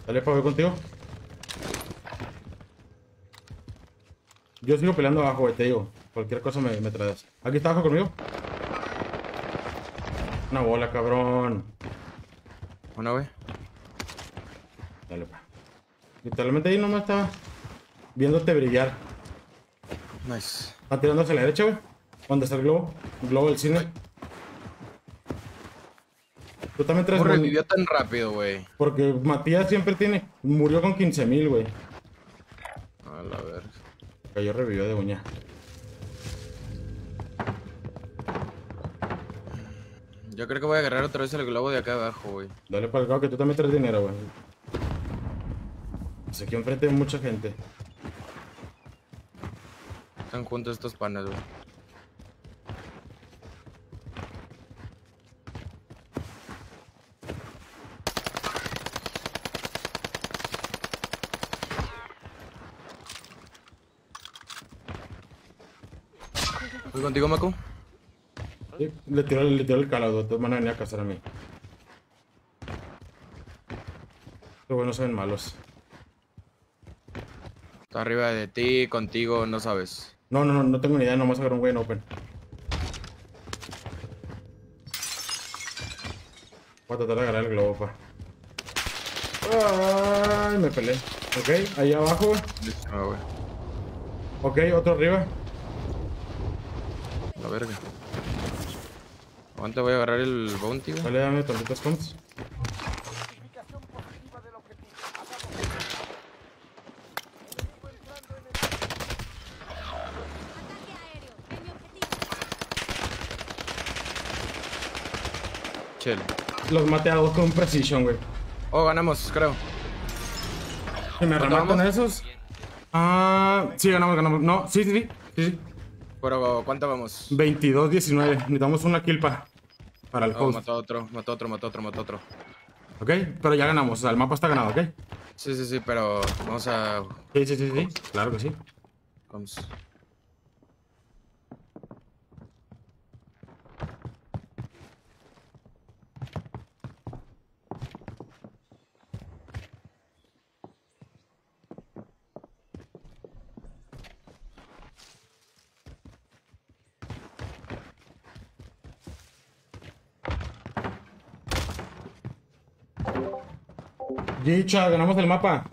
Dale, pa, voy contigo. Yo sigo peleando abajo, güey, te digo. Cualquier cosa me, me traes. Aquí está abajo conmigo. Una bola, cabrón. Una, güey. Dale, pa. Literalmente ahí nomás estaba viéndote brillar. Nice. Está tirando hacia la derecha, güey. ¿Dónde está el globo? El globo del cine. Tú también traes... ¿Cómo buen- revivió tan rápido, güey? Porque Matías siempre tiene... Murió con 15.000, güey. A la verga. Cayó revivió de uña. Yo creo que voy a agarrar otra vez el globo de acá abajo, güey. Dale para el globo que tú también traes dinero, güey. Pues aquí enfrente hay mucha gente. Están juntos estos panes, güey. ¿Voy contigo, Mako? Sí, le tiró, le tiró el calado. De todas maneras venía a cazar a mí. Pero bueno, se ven malos. Está arriba de ti, contigo, no sabes. No, no, no, no tengo ni idea. Nomás agarré un güey en open. Voy a tratar de agarrar el globo, pa. Ay, me peleé. Ok, ahí abajo, ah, güey. Ok, otro arriba. La verga. Aguanta, voy a agarrar el bounty, güey. Dale, dame tantitas comps. Identificación positiva del objetivo. Hagamos esto. Enemigo entrando en el Chill. Los maté a dos con precision, güey. Oh, ganamos, creo. Si me ¿Cuánto rematan esos. Ah, sí, ganamos, ganamos. No, sí, sí, sí. sí. Pero, ¿cuánto vamos? 22-19. Necesitamos una kill pa, para el Oh, host. mató otro, mató otro, mató otro, mató otro. Ok, pero ya ganamos. O sea, el mapa está ganado, ¿ok? Sí, sí, sí, pero vamos a... Sí, sí, sí, sí. Claro que sí. Vamos. Yicha, ganamos el mapa.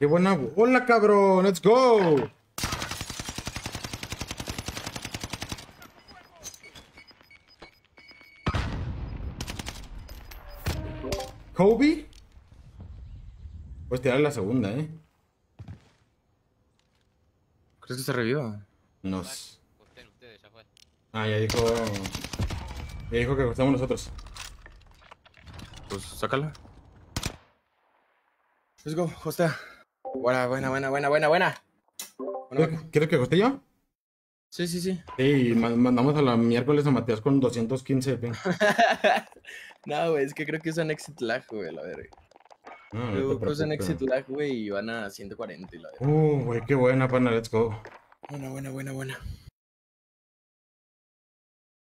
Qué buena. Hola, cabrón. Let's go. Kobe. Pues tirar la segunda, ¿eh? ¿Crees que se reviva? Nos. Ah, ya dijo. Ya dijo que estamos nosotros. Pues sácala. Let's go, hostea. Buena, buena, buena, buena, buena, buena. ¿Quieres que coste yo? Sí, sí, sí. Sí, ma- mandamos a la miércoles a Matías con 215 de ping. no, güey, es que creo que es un exit lag, güey, la verga. No, Luego usan exit lag, güey, y van a 140 y la verga. Uh, güey, qué buena, pana, let's go. Buena, buena, buena, buena.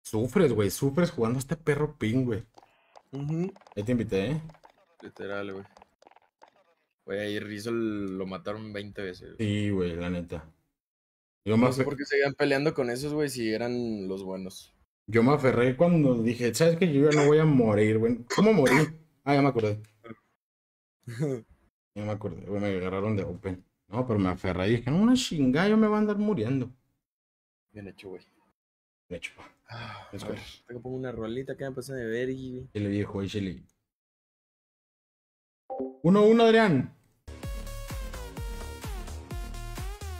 Sufres, güey, sufres jugando a este perro ping, güey. Ahí te invité, ¿eh? Literal, güey. Güey, ahí Rizzo lo mataron 20 veces. Sí, güey, la neta. Yo me, No sé afe- por qué seguían peleando con esos, güey, si eran los buenos. yo me aferré cuando dije, ¿sabes qué? Yo ya no voy a morir, güey. ¿Cómo morí? Ah, ya me acordé. Ya me acordé, güey, me agarraron de open. No, pero me aferré y dije, no, una chingada, yo me voy a andar muriendo. Bien hecho, güey. De hecho, pa. Ah, a ver, tengo pongo una rolita que me pasa de ver y... Chile viejo, Chile. Uno, uno, Adrián.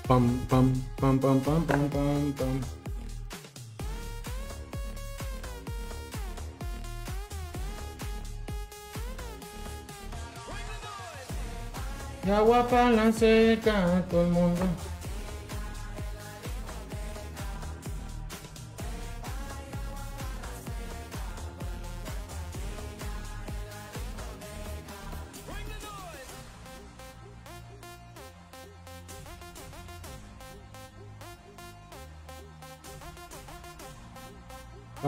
Pam, pam, pam, pam, pam, pam, pam, pam. Y agua para la seca, todo el mundo.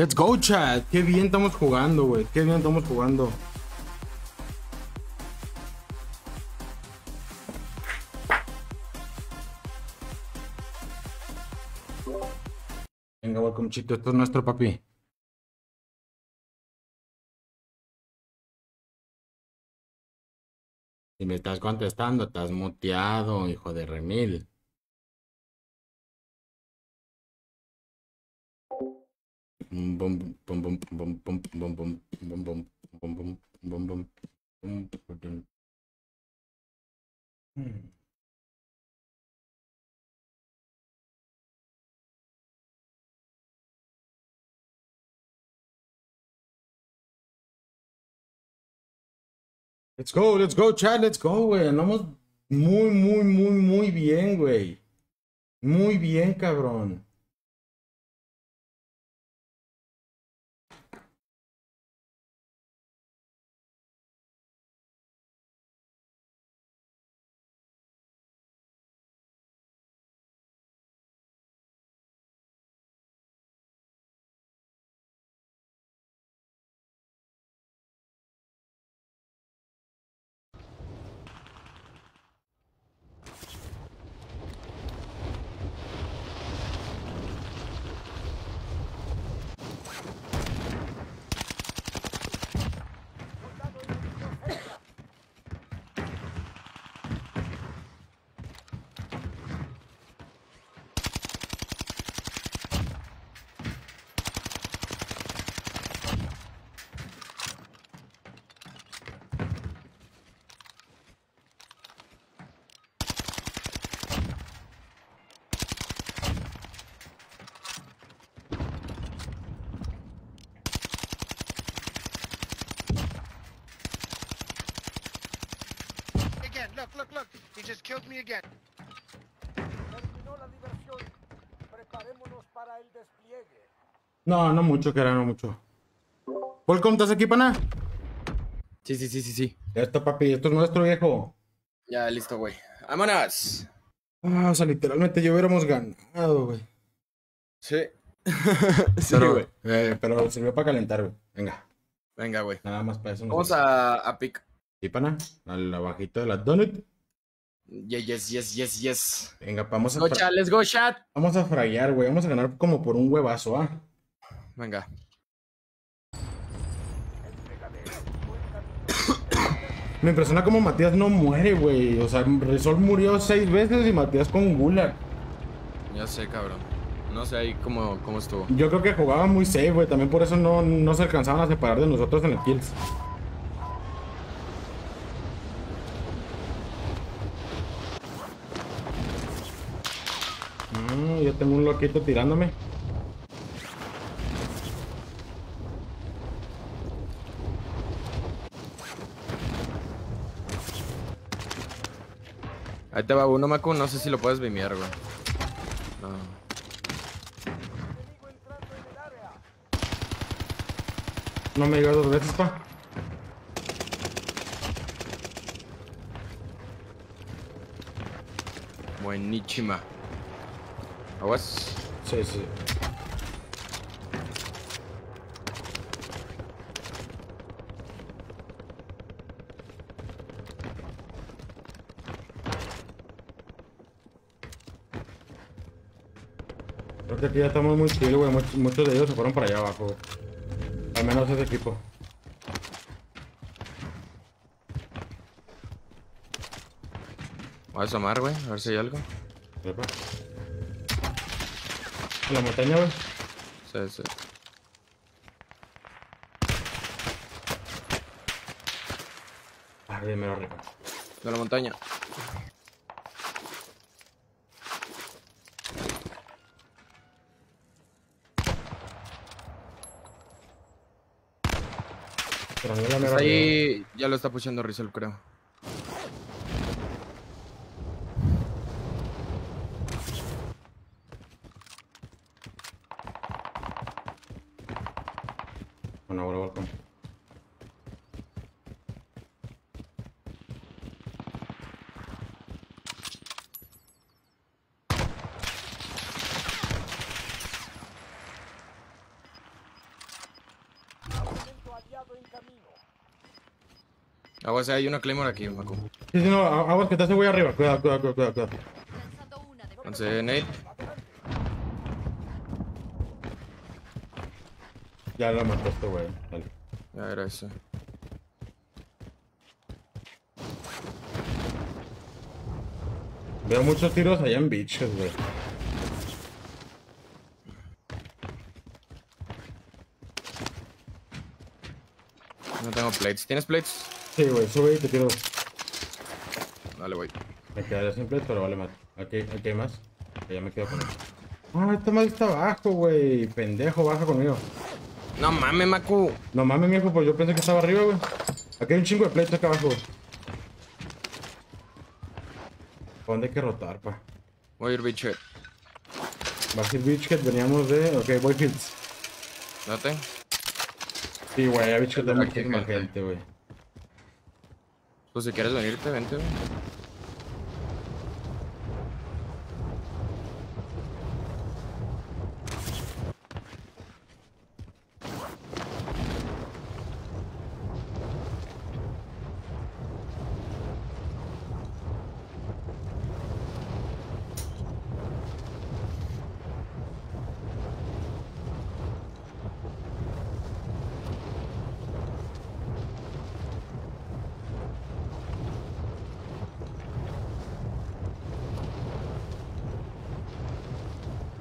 Let's go, chat. Qué bien estamos jugando, güey. Qué bien estamos jugando. Venga, welcome, chito. Esto es nuestro papi. Si me estás contestando, estás muteado, hijo de remil. Let's go, let's go, chat, let's go, güey. Andamos muy, muy, muy, muy bien, güey. Muy bien, cabrón. No, no mucho, que era, no mucho. Welcome, ¿estás aquí, pana? Sí, sí, sí, sí, sí. Esto, papi, esto es nuestro viejo. Ya, listo, güey. ¡Vámonos! Ah, o sea, literalmente yo hubiéramos ganado, güey. Sí. sí, Pero, güey. eh, pero sirvió para calentar, güey. Venga, Venga, güey. nada más para eso. nos Vamos sirve. a, a pick. Sí, pana, al abajito de la donut. Yeah, yes, yes, yes, yes. Venga, vamos a, Go chat, let's go chat. vamos a fraguear, güey. Vamos a ganar como por un huevazo, ¿ah? Venga. Me impresiona como Matías no muere, güey. O sea, Resol murió seis veces y Matías con Gulag. Ya sé, cabrón. No sé ahí cómo, cómo estuvo. Yo creo que jugaba muy safe, güey. También por eso no, no se alcanzaban a separar de nosotros en el kills. Mm, yo tengo un loquito tirándome. Ahí te va uno, Macu. No sé si lo puedes vimear, güey. No. Me digas dos veces, pa. Buenísima. Aguas. Sí, sí. Aquí ya estamos muy chill, güey. Muchos, muchos de ellos se fueron para allá abajo, güey. Al menos ese equipo. Voy a asomar, güey. A ver si hay algo. Epa. En la montaña, güey. Sí, sí. Ah, bien, mero arriba. De la montaña. Pero no es la mera Está arriba. Ahí. Ya lo está pushando Rizal, creo. Bueno, ahora balcón. Elemento aliado en camino. Aguas, hay una Claymore aquí, Macu. Sí, sí, no, aguas que te hace güey arriba. Cuidado, cuidado, cuidado, cuidado. Entonces, Nate. Ya lo mató este güey. Dale. Ya era eso. Veo muchos tiros allá en bichos, güey. No tengo plates. ¿Tienes plates? Sí, güey, sube y te tiro. Dale, voy. Me quedaría sin plate, pero vale más. Aquí, aquí hay más. Ya me quedo con él. Ah, esta madre está abajo, güey. Pendejo, baja conmigo. No mames, Macu. No mames, mijo, pues yo pensé que estaba arriba, güey. Aquí hay un chingo de plates acá abajo, güey. ¿Pa dónde hay que rotar, pa? Voy a ir, bicho. Va a ser Beachhead, veníamos de... Ok, voy Fields. Date. Sí, güey, a Beachhead hay muchísima gente. gente, güey. Pues si quieres venirte, vente, güey.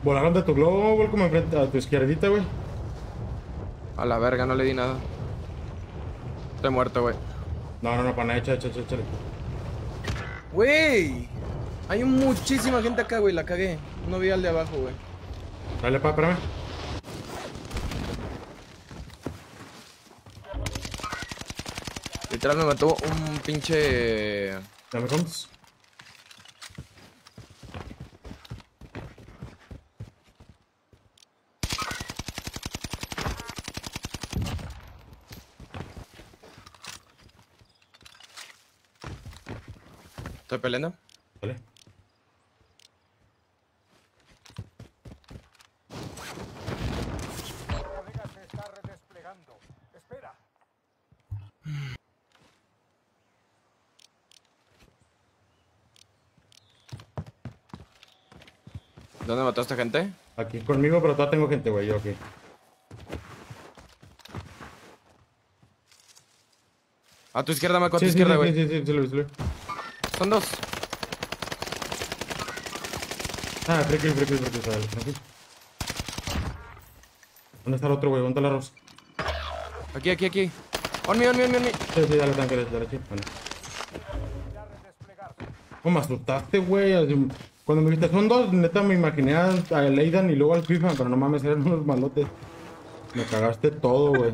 Volaron de tu globo, güey, como enfrente a tu izquierdita, güey. A la verga, no le di nada. Estoy muerto, güey. No, no, no, para nada, échale, échale, échale. Güey. Hay muchísima gente acá, güey. La cagué. No vi al de abajo, güey. Dale, pa, espérame. Literal me mató un pinche... Dame contos. Estoy peleando? Vale. ¿Dónde mataste gente? Aquí conmigo, pero todavía tengo gente, güey, yo aquí. A tu izquierda, Maco, a tu sí, izquierda, güey. Sí, sí, sí, sí, sí, son dos. Ah, free kill, dale, tranquilo. ¿Dónde está el otro, güey? ¿Dónde está el arroz? Aquí, aquí, aquí. On me, on me, on me, on me. Sí, sí, dale, tranquilo, dale, sí. Vale. ¿Cómo me asustaste, güey? Cuando me dijiste son dos, neta me imaginé a Leidan y luego al FIFA, pero no mames, eran unos malotes. Me cagaste todo, güey.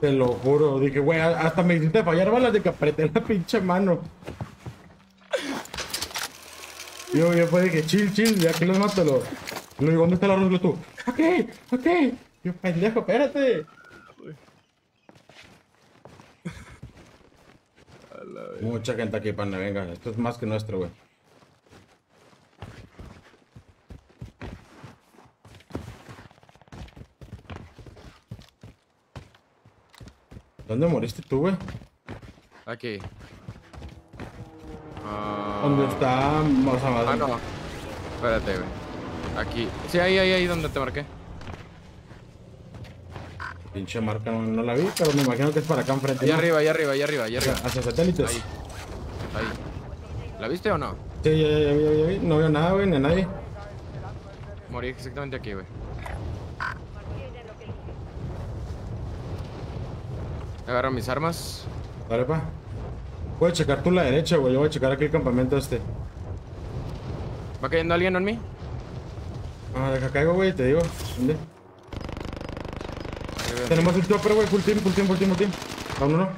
Te lo juro. Dije, güey, hasta me hiciste fallar balas de que apreté la pinche mano. Yo, yo fue dije, chill, chill, ya que los mato. Lo, ¿dónde está el arroz? Tú, ok, ok. Yo, pendejo, espérate. Mucha gente aquí, pana, venga. Esto es más que nuestro, güey. ¿Dónde moriste tú, güey? Aquí. Ah, ¿Dónde está? O sea, Ah, no. Espérate, güey. Aquí. Sí, ahí, ahí, ahí donde te marqué. Pinche marca no, no la vi, pero me imagino que es para acá enfrente. Ahí ¿no? arriba, ahí arriba, ahí arriba, sea, arriba. Hacia satélites. Ahí. Ahí. ¿La viste o no? Sí, ya, ya, ya, ya, vi. No veo nada, güey, ni a nadie. Morí exactamente aquí, güey. Agarro mis armas. Dale, pa. Puedes checar tú la derecha, güey. Yo voy a checar aquí el campamento este. ¿Va cayendo alguien en mí? Ah, deja caigo, güey, te digo. ¿Dónde? Tenemos un chopper, güey, full team, full team, full team, full team. Vámonos.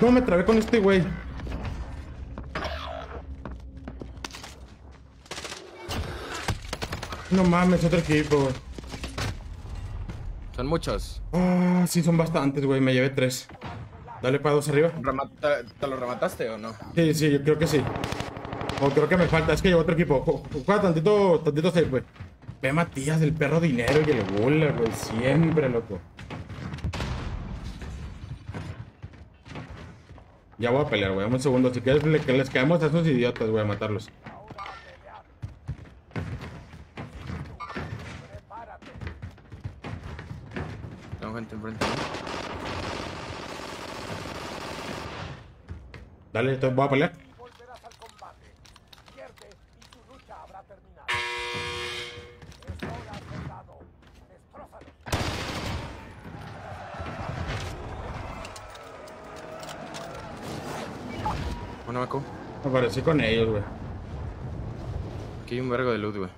No, me trabé con este güey. No mames, otro equipo, güey. Son muchos. Ah, sí, son bastantes, güey. Me llevé tres. Dale para dos arriba. Remata- ¿Te lo remataste o no? Sí, sí, yo creo que sí. O creo que me falta, es que llevo otro equipo. Ju- ju- Juega tantito, tantito safe, güey. Ve Matías, el perro dinero y el bola, güey. Siempre, loco. Ya voy a pelear, güey. Un segundo. Si quieres que les caemos a esos idiotas, güey, a matarlos. Tengo gente enfrente. ¿no? Dale, entonces voy a pelear. volverás al combate. Pierde y tu lucha habrá terminado. Es hora, soldado. Destrózalos. Bueno, Maco. Aparecí con ellos, güey. Aquí hay un vergo de loot, güey.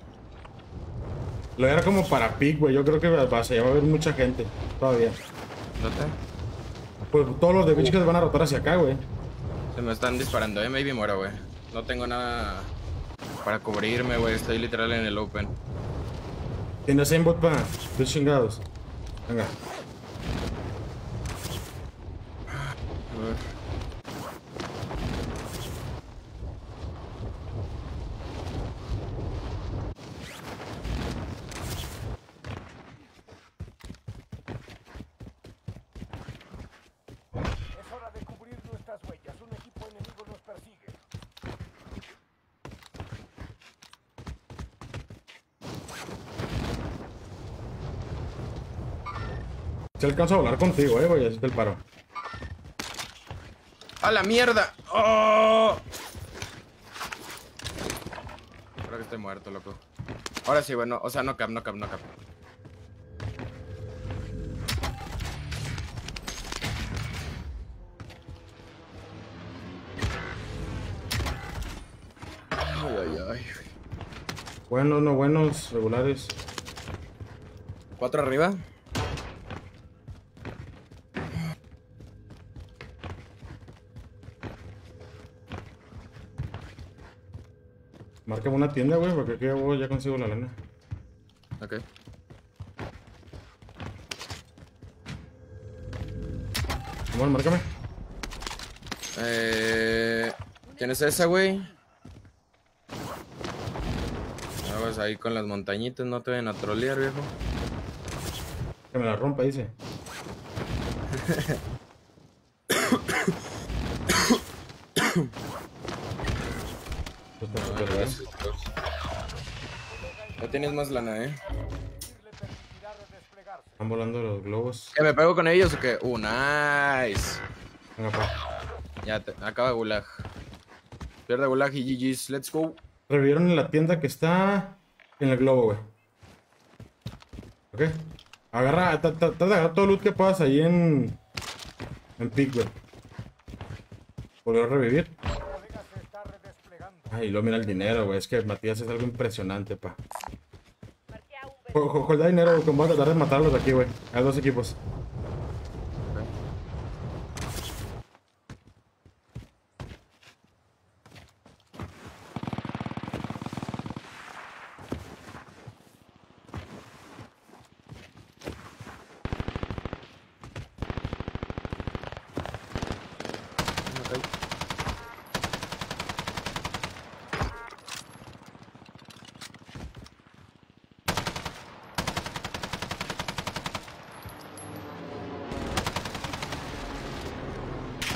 Lo era como para pick, güey. Yo creo que va, va, se va a ver mucha gente. Todavía. ¿Dónde? Pues todos los de bitch que se van a rotar hacia acá, güey. Se me están disparando, eh. Maybe muero, güey. No tengo nada para cubrirme, güey. Estoy literal en el open. Tienes aimbot pa. Dos chingados. Venga. A ver. Es hora de cubrir nuestras huellas. Un equipo enemigo nos persigue. Si alcanzo a volar contigo, eh, güey. Así te el paro. ¡A la mierda! ¡Oh! Creo que estoy muerto, loco. Ahora sí, bueno. O sea, no cap, no cap, no cap. Ay, ay, ay. Buenos, no buenos, regulares. ¿Cuatro arriba? Márcame una tienda, güey, porque aquí ya, consigo la lana. Ok. Bueno, márcame. Eh, ¿Tienes esa, güey? Vamos ahí con las montañitas, no te vayan a trolear, viejo. Que me la rompa, dice. ¿verdad? Ya tienes más lana, eh. Están volando los globos. ¿Que me pego con ellos o qué? Uh, nice. Venga, pa. Ya, te, acaba Gulag. Pierde Gulag y GG's. Let's go. Revivieron en la tienda que está en el globo, güey. Ok. Agarra, tra- tra- trata de agarrar todo el loot que puedas ahí en. En pick, güey. Volver a revivir. Ay, luego mira el dinero, güey. Es que Matías es algo impresionante, pa. A Hold dinero, güey. Voy a tratar de matarlos aquí, güey. Hay dos equipos.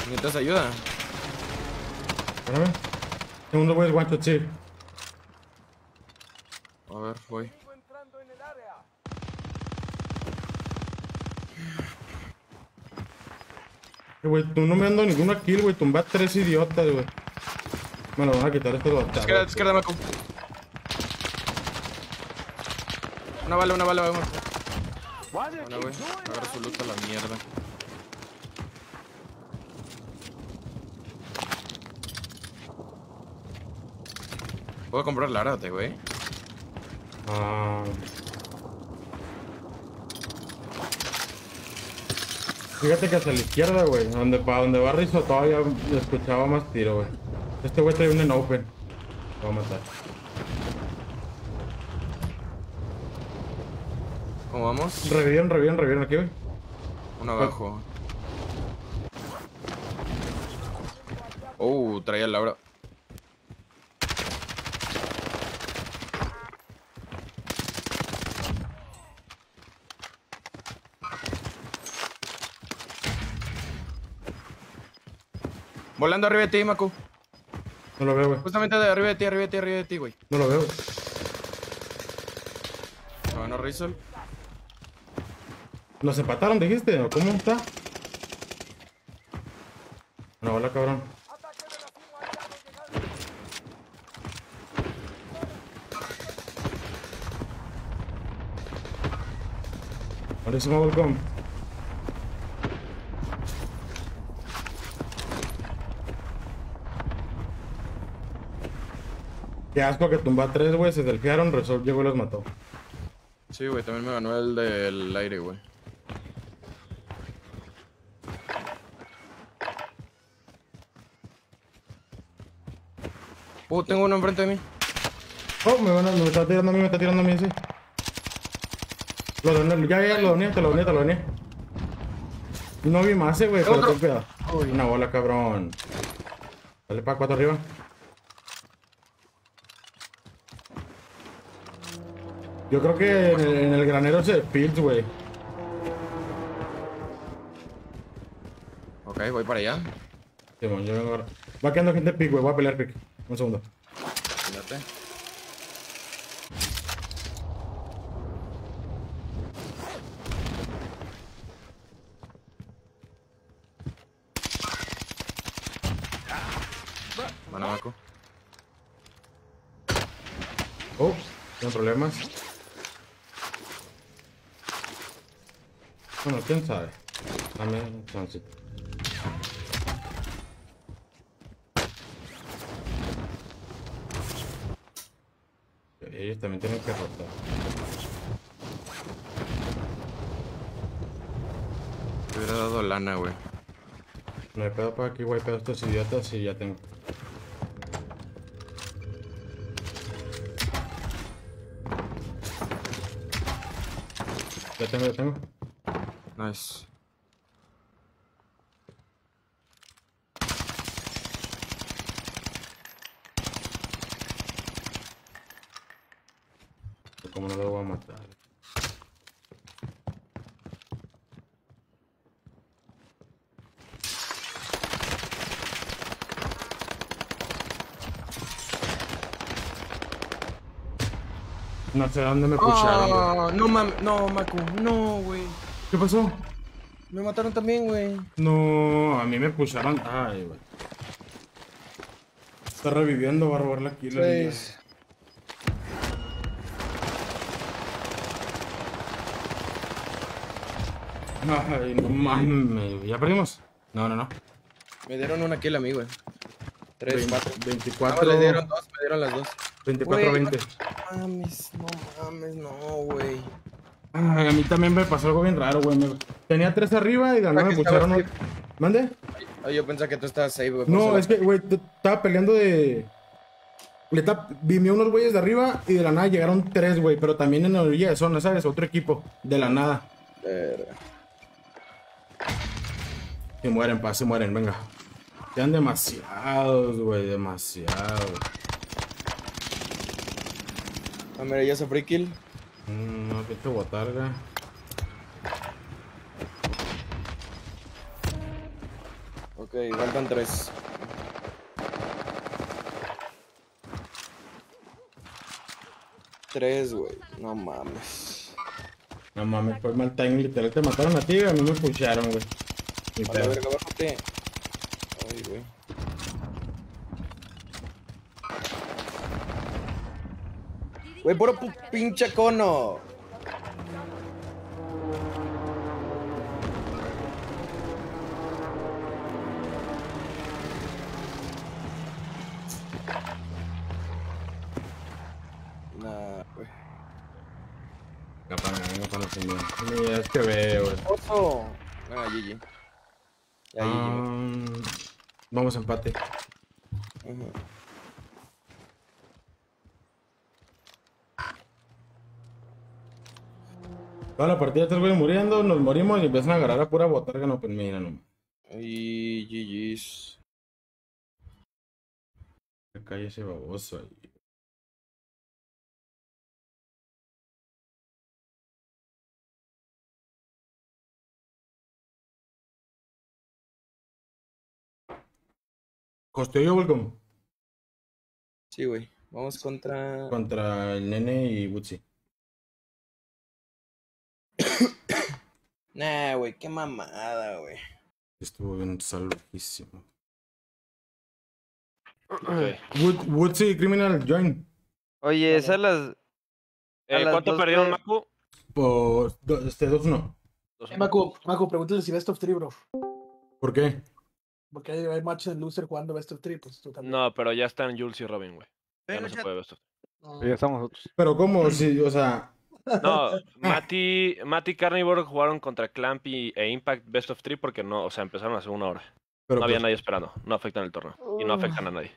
¿Necesitas ayuda? Espérame. Sí. A ver, voy. Eh, Güey, tú no me ando ninguna kill, güey. Tumba tres idiotas, güey. Me lo van a quitar estos Izquierda, bastardos. izquierda, Maco. Una bala, una bala, vamos. Bueno, güey. Agarra su loot a la mierda. Puedo comprar la árate, güey. Ah. Fíjate que hacia la izquierda, güey. Donde, para donde va Rizzo todavía escuchaba más tiro, güey. Este güey trae un en open. Lo va a matar. ¿Cómo vamos? Revivieron, revivieron, revivieron aquí, güey. Uno abajo. Oh, traía el Laura. Volando arriba de ti, Maku. No lo veo, güey. Justamente de arriba de ti, arriba de ti, arriba de ti, güey. No lo veo. Se ganó Rizal. ¿Nos empataron, dijiste? ¿O cómo está? No, hola, cabrón. Ataque de la firma aliado llegando. Buenísimo, welcome. Qué asco que tumba tres, güey. Se delfearon, Resol llegó y los mató. Sí, güey, también me ganó el del aire, güey. Uh, tengo uno enfrente de mí. Oh, me, van a, me está tirando a mí, me está tirando a mí, sí. Lo doné, ya, ya, lo doné, te lo doné, te lo doné. No vi más, eh, güey, pero ten cuidado. Una bola, cabrón. Dale para cuatro arriba. Yo creo que en el, en el granero se Fields, güey. Ok, voy para allá. Simón, yo vengo ahora. Va quedando gente pick, güey. Voy a pelear pick. Un segundo. Fíjate. Bueno, Maco. Oh, tengo problemas. Bueno, quién sabe. Dame un chance. Ellos también tienen que rotar. Te hubiera dado lana, güey. No hay pedo para aquí, güey, pedo estos idiotas y ya tengo. Ya tengo, ya tengo. Nice. Como no lo voy a matar. No sé dónde me pusieron, güey. Ah, no mames, no, Macu, no, güey. ¿Qué pasó? Me mataron también, güey. No, a mí me pusieron. Ay, güey. Está reviviendo, Bárbara, la killer. Pues, Ay, no mames. ¿Ya perdimos? No, no, no. me dieron una kill a mí, güey. Tres, Vein- cuatro. 24, No, le dieron dos, me dieron las dos. 24, Güey, 20. No mames, no mames, no, güey. Ay, a mí también me pasó algo bien raro, güey. Me- Tenía tres arriba y de la nada Ah, me que pusieron. estabas otro- ¿Mande? Ay, yo pensaba que tú estabas safe, güey. No, es que, güey, estaba peleando de. Le tap... Vimé unos güeyes de arriba y de la nada llegaron tres, güey. Pero también en la orilla de zona, ¿sabes? Otro equipo. De la nada. Verga. Se mueren, pa, se mueren, venga. Quedan demasiados, güey, demasiados. Ah, mira, ya se free kill. Mm, no, que te botarga. Ok, faltan tres. Tres, güey. No mames. No mames, fue mal timing, literal. Te mataron a ti a mí me pusharon, güey. A la pedo. verga, bájate. Ay, güey. Güey, puro pu- pinche cono. Nah, güey. Capana, venga, para. Ni es que veo. Oso. Ah, GG. Ya, GG. Ah, vamos a empate. Ujú. Toda la partida tres güeyes muriendo, nos morimos y empiezan a agarrar a pura botarga. No, pues mira. Y GG's. Me cae ese baboso ahí. Costello, welcome. Sí, güey. Vamos contra. Contra el nene y Woodsy. Nah, güey, qué mamada, güey. Estuvo bien salvajísimo. Ok. Wood, Woodsy Criminal Join. Oye, esas las. Eh, las ¿Cuánto dos perdieron, de- Macu? Por do- este 2-1. Dos, Eh, Macu, Macu, pregúntale si Best of 3, bro. ¿Por qué? Porque hay, hay matches de loser jugando Best of 3, pues tú también. No, pero ya están Jules y Robin, güey. Ya no se puede ver esto. No. Ya estamos nosotros. Pero ¿cómo? Si, o sea, No, Mati, Mati y Carnivore jugaron contra Clampy e Impact Best of 3 porque no, o sea, empezaron hace una hora. pero No había pues, nadie esperando. No afectan el torneo. Y no afectan a nadie.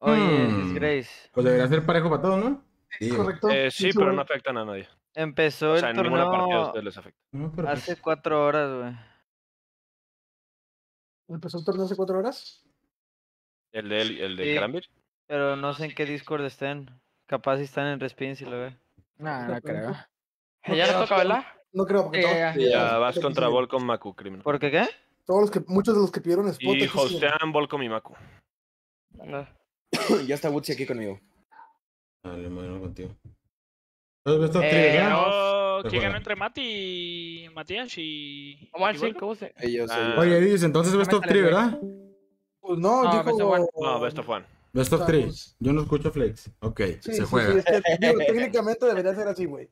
Oye, Hmm. Disgrace. pues debería ser parejo para todos, ¿no? Sí. Correcto. Eh, sí, sí, pero no afectan a nadie. Empezó O sea, el en ninguna partida torneo les afecta. No, pero pues, hace cuatro horas, güey. ¿Empezó el torneo hace cuatro horas? El de, el de Sí. Pero no sé en qué Discord estén. Capaz si están en Respin si lo ve. Nah, no creo. No Ya nos toca, ¿verdad? No creo, porque Ya, todos, ya, Sí, Ya vas contra Volcom Maku, criminal. ¿Por qué qué? Todos los que, muchos de los que pidieron spot Y hostean Volcom y Maku. Ya está Woodsy aquí conmigo. Dale, bueno, contigo. Eh, no, ¿Quién ganó entre Mati y Matías y. Vamos al Volcom? 5, use. Ellos, Ah. ellos. Oye, dice, entonces best of Métale, 3, güey. ¿verdad? Pues no, No, dijo... Best of One. No, Best of One. Best of O sea, 3. pues- Yo no escucho flex. Ok, Sí, se sí, juega. sí, es que, digo, técnicamente debería ser así, güey.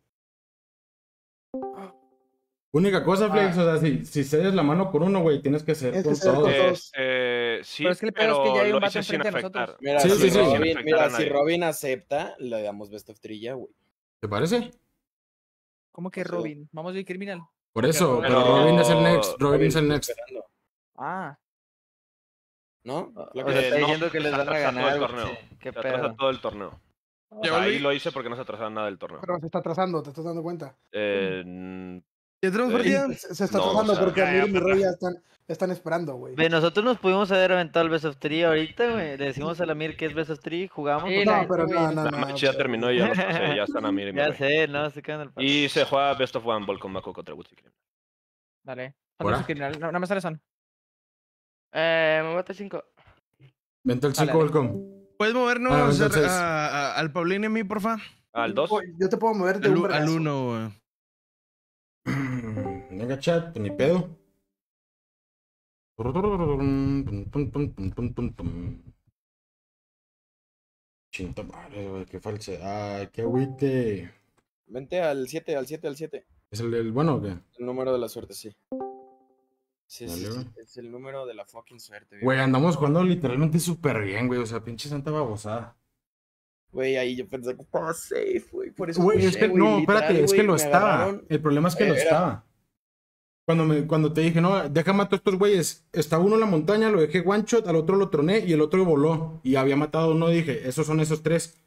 Única cosa, Ah. flex, o sea, si, si cedes la mano con uno, güey, tienes que ser Tienes con todos. Este, sí, Pero es que el pedo es que ya hay un vato enfrente de nosotros. Mira, Sí, si, sí, sí. Robin, mira, si. Robin acepta, le damos Best of 3 ya, güey. ¿Te parece? ¿Cómo que Sí. Robin? Vamos a ir criminal. Por eso, Pero- pero Robin es el next. Robin Robin es el next. esperando, Ah, ¿No? O Flaco. sea, Eh, está no, diciendo que les van a atrasa todo ganar. el torneo. Sí, Qué Se atrasa pedo. todo el torneo. O sea, ahí lo hice porque no se atrasaba nada del torneo. Pero se está atrasando, te estás dando cuenta. Eh, ¿Ya tenemos Eh, partida? Se, se está No, atrasando o sea, porque ya, Amir y ya, Roy ya están, están esperando, güey. Ve, nosotros nos pudimos haber aventado el Best of 3 ahorita, güey. Le decimos a la Mir que es Best of 3, jugamos. Sí, No, pero no, no, la no. match ya terminó y ya los pasé, ya están a mí y Ya Murray. sé, no, se quedan el partido. Y se juega Best of One Volcom Maku contra Woodsy Criminal. dale. No, nada más sale son. Eh, me mata 5. Vente al Dale, 5, dale. welcome. ¿Puedes movernos Ah, entonces- a- a- al Paulín y a mí, porfa? Al 2. Yo te puedo mover de Al, un al vergazo. uno, güey. Venga, chat, ni pedo. Chinta madre, güey, qué falsedad, qué agüite. Vente al 7, al 7, al 7. ¿Es el, el bueno o qué? El número de la suerte, sí. Sí, sí, Dale, sí, güey. Es el número de la fucking suerte, viejo. Güey, andamos jugando literalmente súper bien, güey. O sea, pinche santa babosada. Güey, ahí yo pensé que estaba safe, güey. Por eso Güey, pushé, es que, güey, no, espérate, es que güey, lo estaba. agarraron. El problema es que lo Era- estaba. Cuando, me, cuando te dije, no, deja mato a estos güeyes. Estaba uno en la montaña, lo dejé one shot, al otro lo troné y el otro voló. Y había matado a uno, dije, esos son esos tres.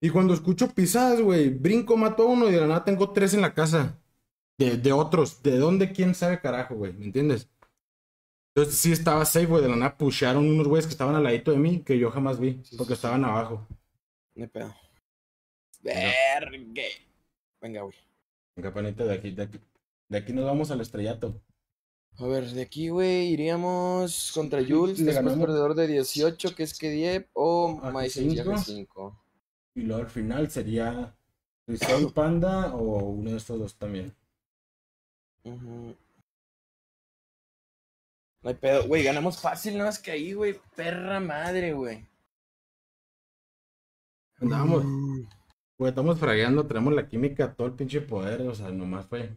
Y cuando escucho pisadas, güey, brinco, mato a uno y de la nada tengo tres en la casa. De, de otros. ¿De dónde? ¿Quién sabe carajo, güey? ¿Me entiendes? Entonces sí estaba safe, güey. De la nada pusharon unos güeyes que estaban al ladito de mí que yo jamás vi. Porque estaban abajo. Hay pedo. Vergue. Venga, güey. Venga, panita, de aquí, de aquí. De aquí nos vamos al estrellato. A ver, de aquí, güey, iríamos contra Jules, le después ganamos. perdedor de 18, que es Kediep, o Ah, cinco. 5. Y luego al final sería Cristal Panda o uno de estos dos también. Ujú. No hay pedo. Güey, ganamos fácil, no es que ahí, güey. Perra madre, güey. Andamos. Güey, estamos fragueando, tenemos la química, todo el pinche poder, o sea, nomás fue.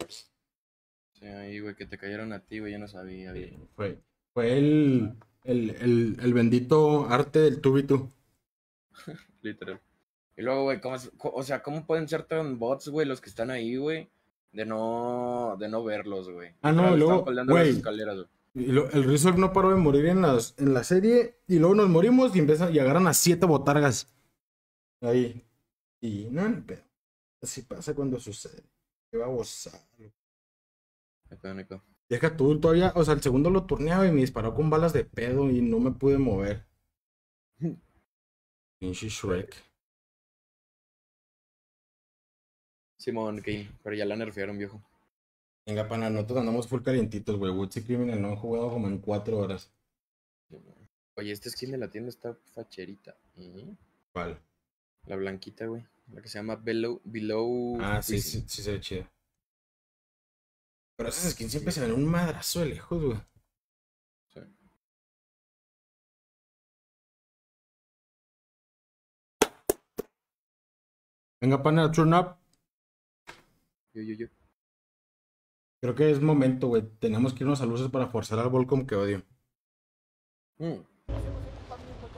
Sí, ahí, güey, que te cayeron a ti, güey, yo no sabía, güey. Fue, fue el, el, el, el bendito arte del túbito. Literal. Y luego, güey, ¿cómo o sea, ¿cómo pueden ser tan bots, güey, los que están ahí, güey? De no, de no verlos, güey. Ah, no, luego, güey. escaleras, güey. Y lo- el Resolve no paró de morir en, las, en la serie, y luego nos morimos y empiezan y agarran a siete botargas. Ahí. Y no, ni pedo. Así pasa cuando sucede. No pedo, no hay pedo. Deja tú todavía, o sea, el segundo lo turneaba y me disparó con balas de pedo y no me pude mover. Pinche Shrek. Simón, Kane, pero ya la nerfearon, viejo. Venga, pana, nosotros andamos full calientitos, güey. Woods y Criminal no han jugado como en cuatro horas. Oye, esta skin de la tienda está facherita. ¿Cuál? La blanquita, güey. La que se llama Below. below Ah, sí, sí, sí se ve chido. Pero esas skins siempre se ven un madrazo de lejos, güey. Sí. Venga, pana, turn up. Yo, yo, yo. Creo que es momento, güey. Tenemos que irnos a luces para forzar al Volcom que odio. Mm.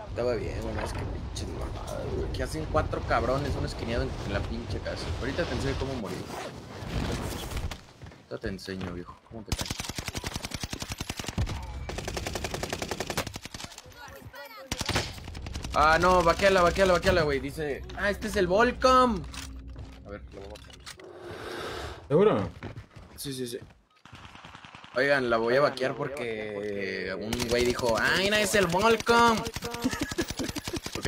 Estaba bien, bueno, es que pinches mamadas, güey. Que hacen cuatro cabrones, un esquineado en, la pinche casa. Ahorita te enseño cómo morir. Ahorita te enseño, viejo. ¿Cómo te cae? Ah, no, vaqueala, vaqueala, vaqueala, güey. Dice, ah, este es el Volcom. A ver, lo voy a vaquear. ¿Seguro? Sí, sí, sí. Oigan, la voy a vaquear porque un güey dijo, ¡ay, no es el Volcom! ok.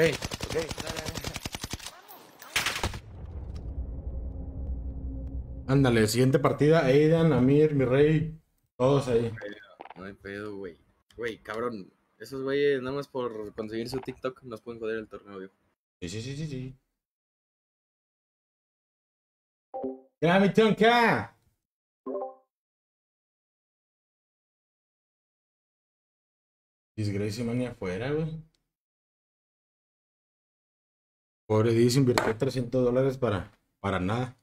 Ándale, siguiente partida. Aidan, Amir, mi rey. Todos ahí. No hay pedo, güey. Güey, cabrón. Esos güeyes, nada más por conseguir su TikTok, nos pueden joder el torneo, viejo. Sí, sí, sí, sí, sí. ¡Ya, mi tonka! Disgrace Mania afuera, güey. Pobre Diz invirtió 300 dólares para, para nada.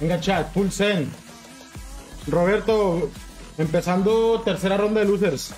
Venga, chat, full send. Roberto, empezando tercera ronda de losers.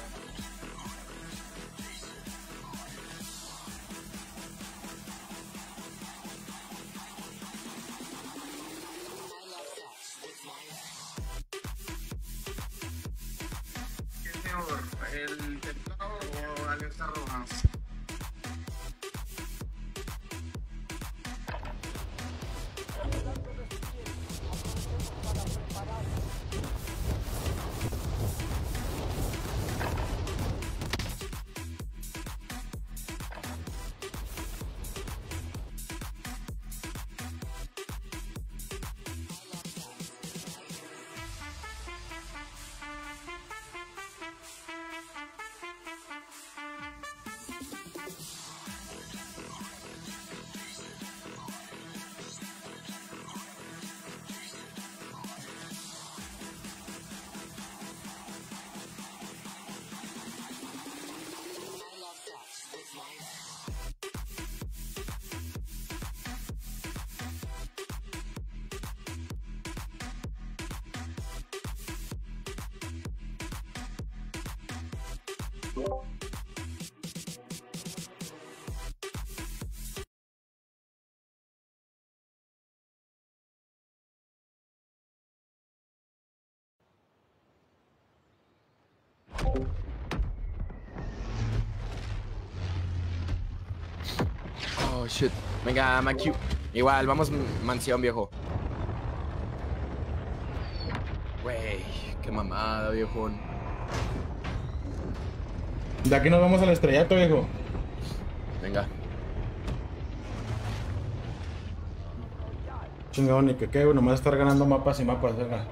Venga, McHugh. Igual, vamos mansión, viejo. Güey, qué mamada, viejón. De aquí nos vamos al estrellato, viejo. Venga. Chingón, ni que qué, nomás estar ganando mapas y mapas, venga.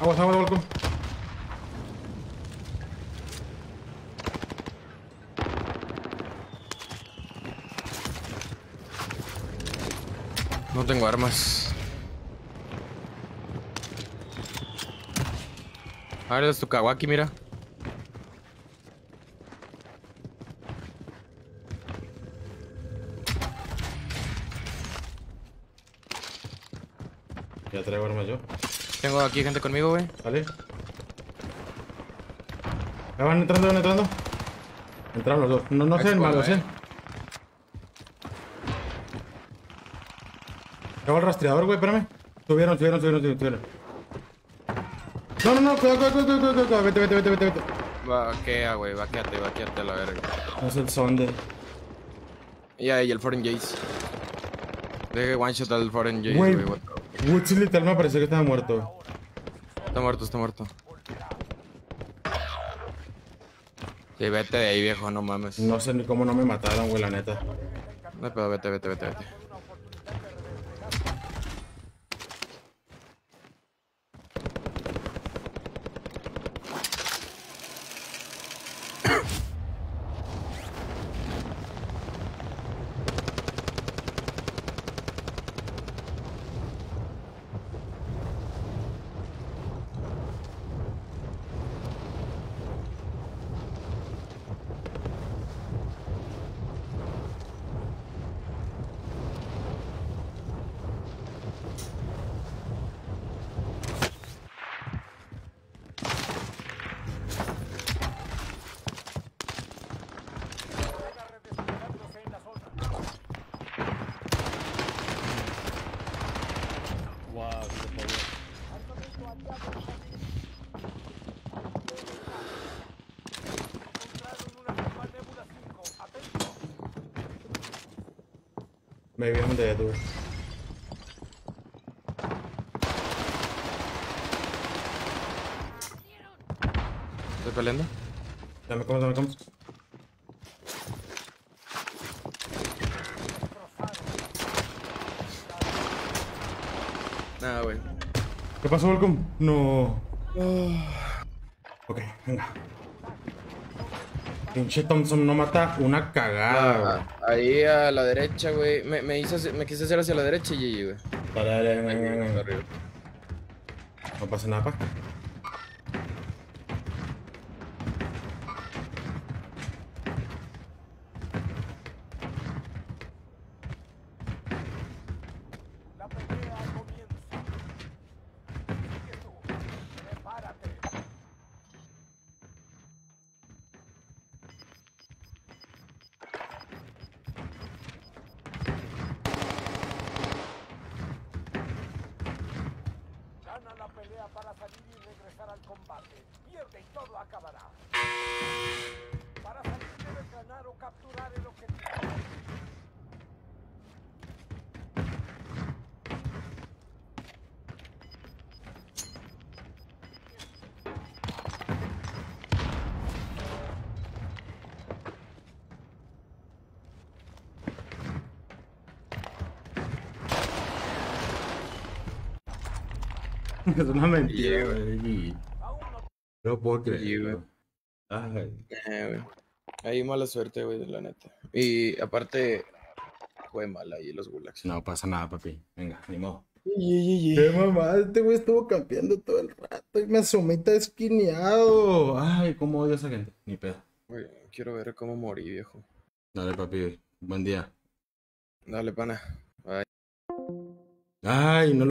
Aguas, aguas, balcón. No tengo armas. A ver, es tu Kawaki, mira. Ya traigo armas yo. Tengo aquí gente conmigo, güey. ¿Sale? Ya van entrando, van entrando. Entraron los dos. No, no sean malos, eh. eh. Acabo el rastreador, güey, espérame. Subieron, subieron, subieron, subieron. No, no, no, cuidado, cuidado, cuidado, cuidado, cuidado. Vete, vete, vete, vete, vete. Vaquea, güey, vaqueate, vaqueate a la verga. No es el sonde. Y ahí el Foreign Jace. Deje one shot al Foreign Jace, Güey, güey. what the- Woods literal me pareció que estaba muerto. Está muerto, está muerto. Sí, vete de ahí, viejo, no mames. No sé ni cómo no me mataron, güey, la neta. No hay pedo, vete, vete, vete, vete. ¿Estoy peleando? Dame comes, dame comes. Nada, güey. ¿Qué pasó, Volcom? No. Ok, venga. Pinche Thompson no mata una cagada. Ah, ahí a la derecha, güey. Me, me, hice, me quise hacer hacia la derecha y GG, güey. Dale, dale, venga. arriba. No pasa nada, pa. Mentira, güey. No lo puedo creer. Ay. Eh, mala suerte, güey, de la neta. Y aparte, jugué mal ahí los gulags. No pasa nada, papi. Venga, ni modo. Y, Qué mamá, este güey estuvo campeando todo el rato y me asomita esquineado. Ay, cómo odio a esa gente. Ni pedo. Güey, quiero ver cómo morí, viejo. Dale, papi. Buen día. Dale, pana. Bye. Ay, no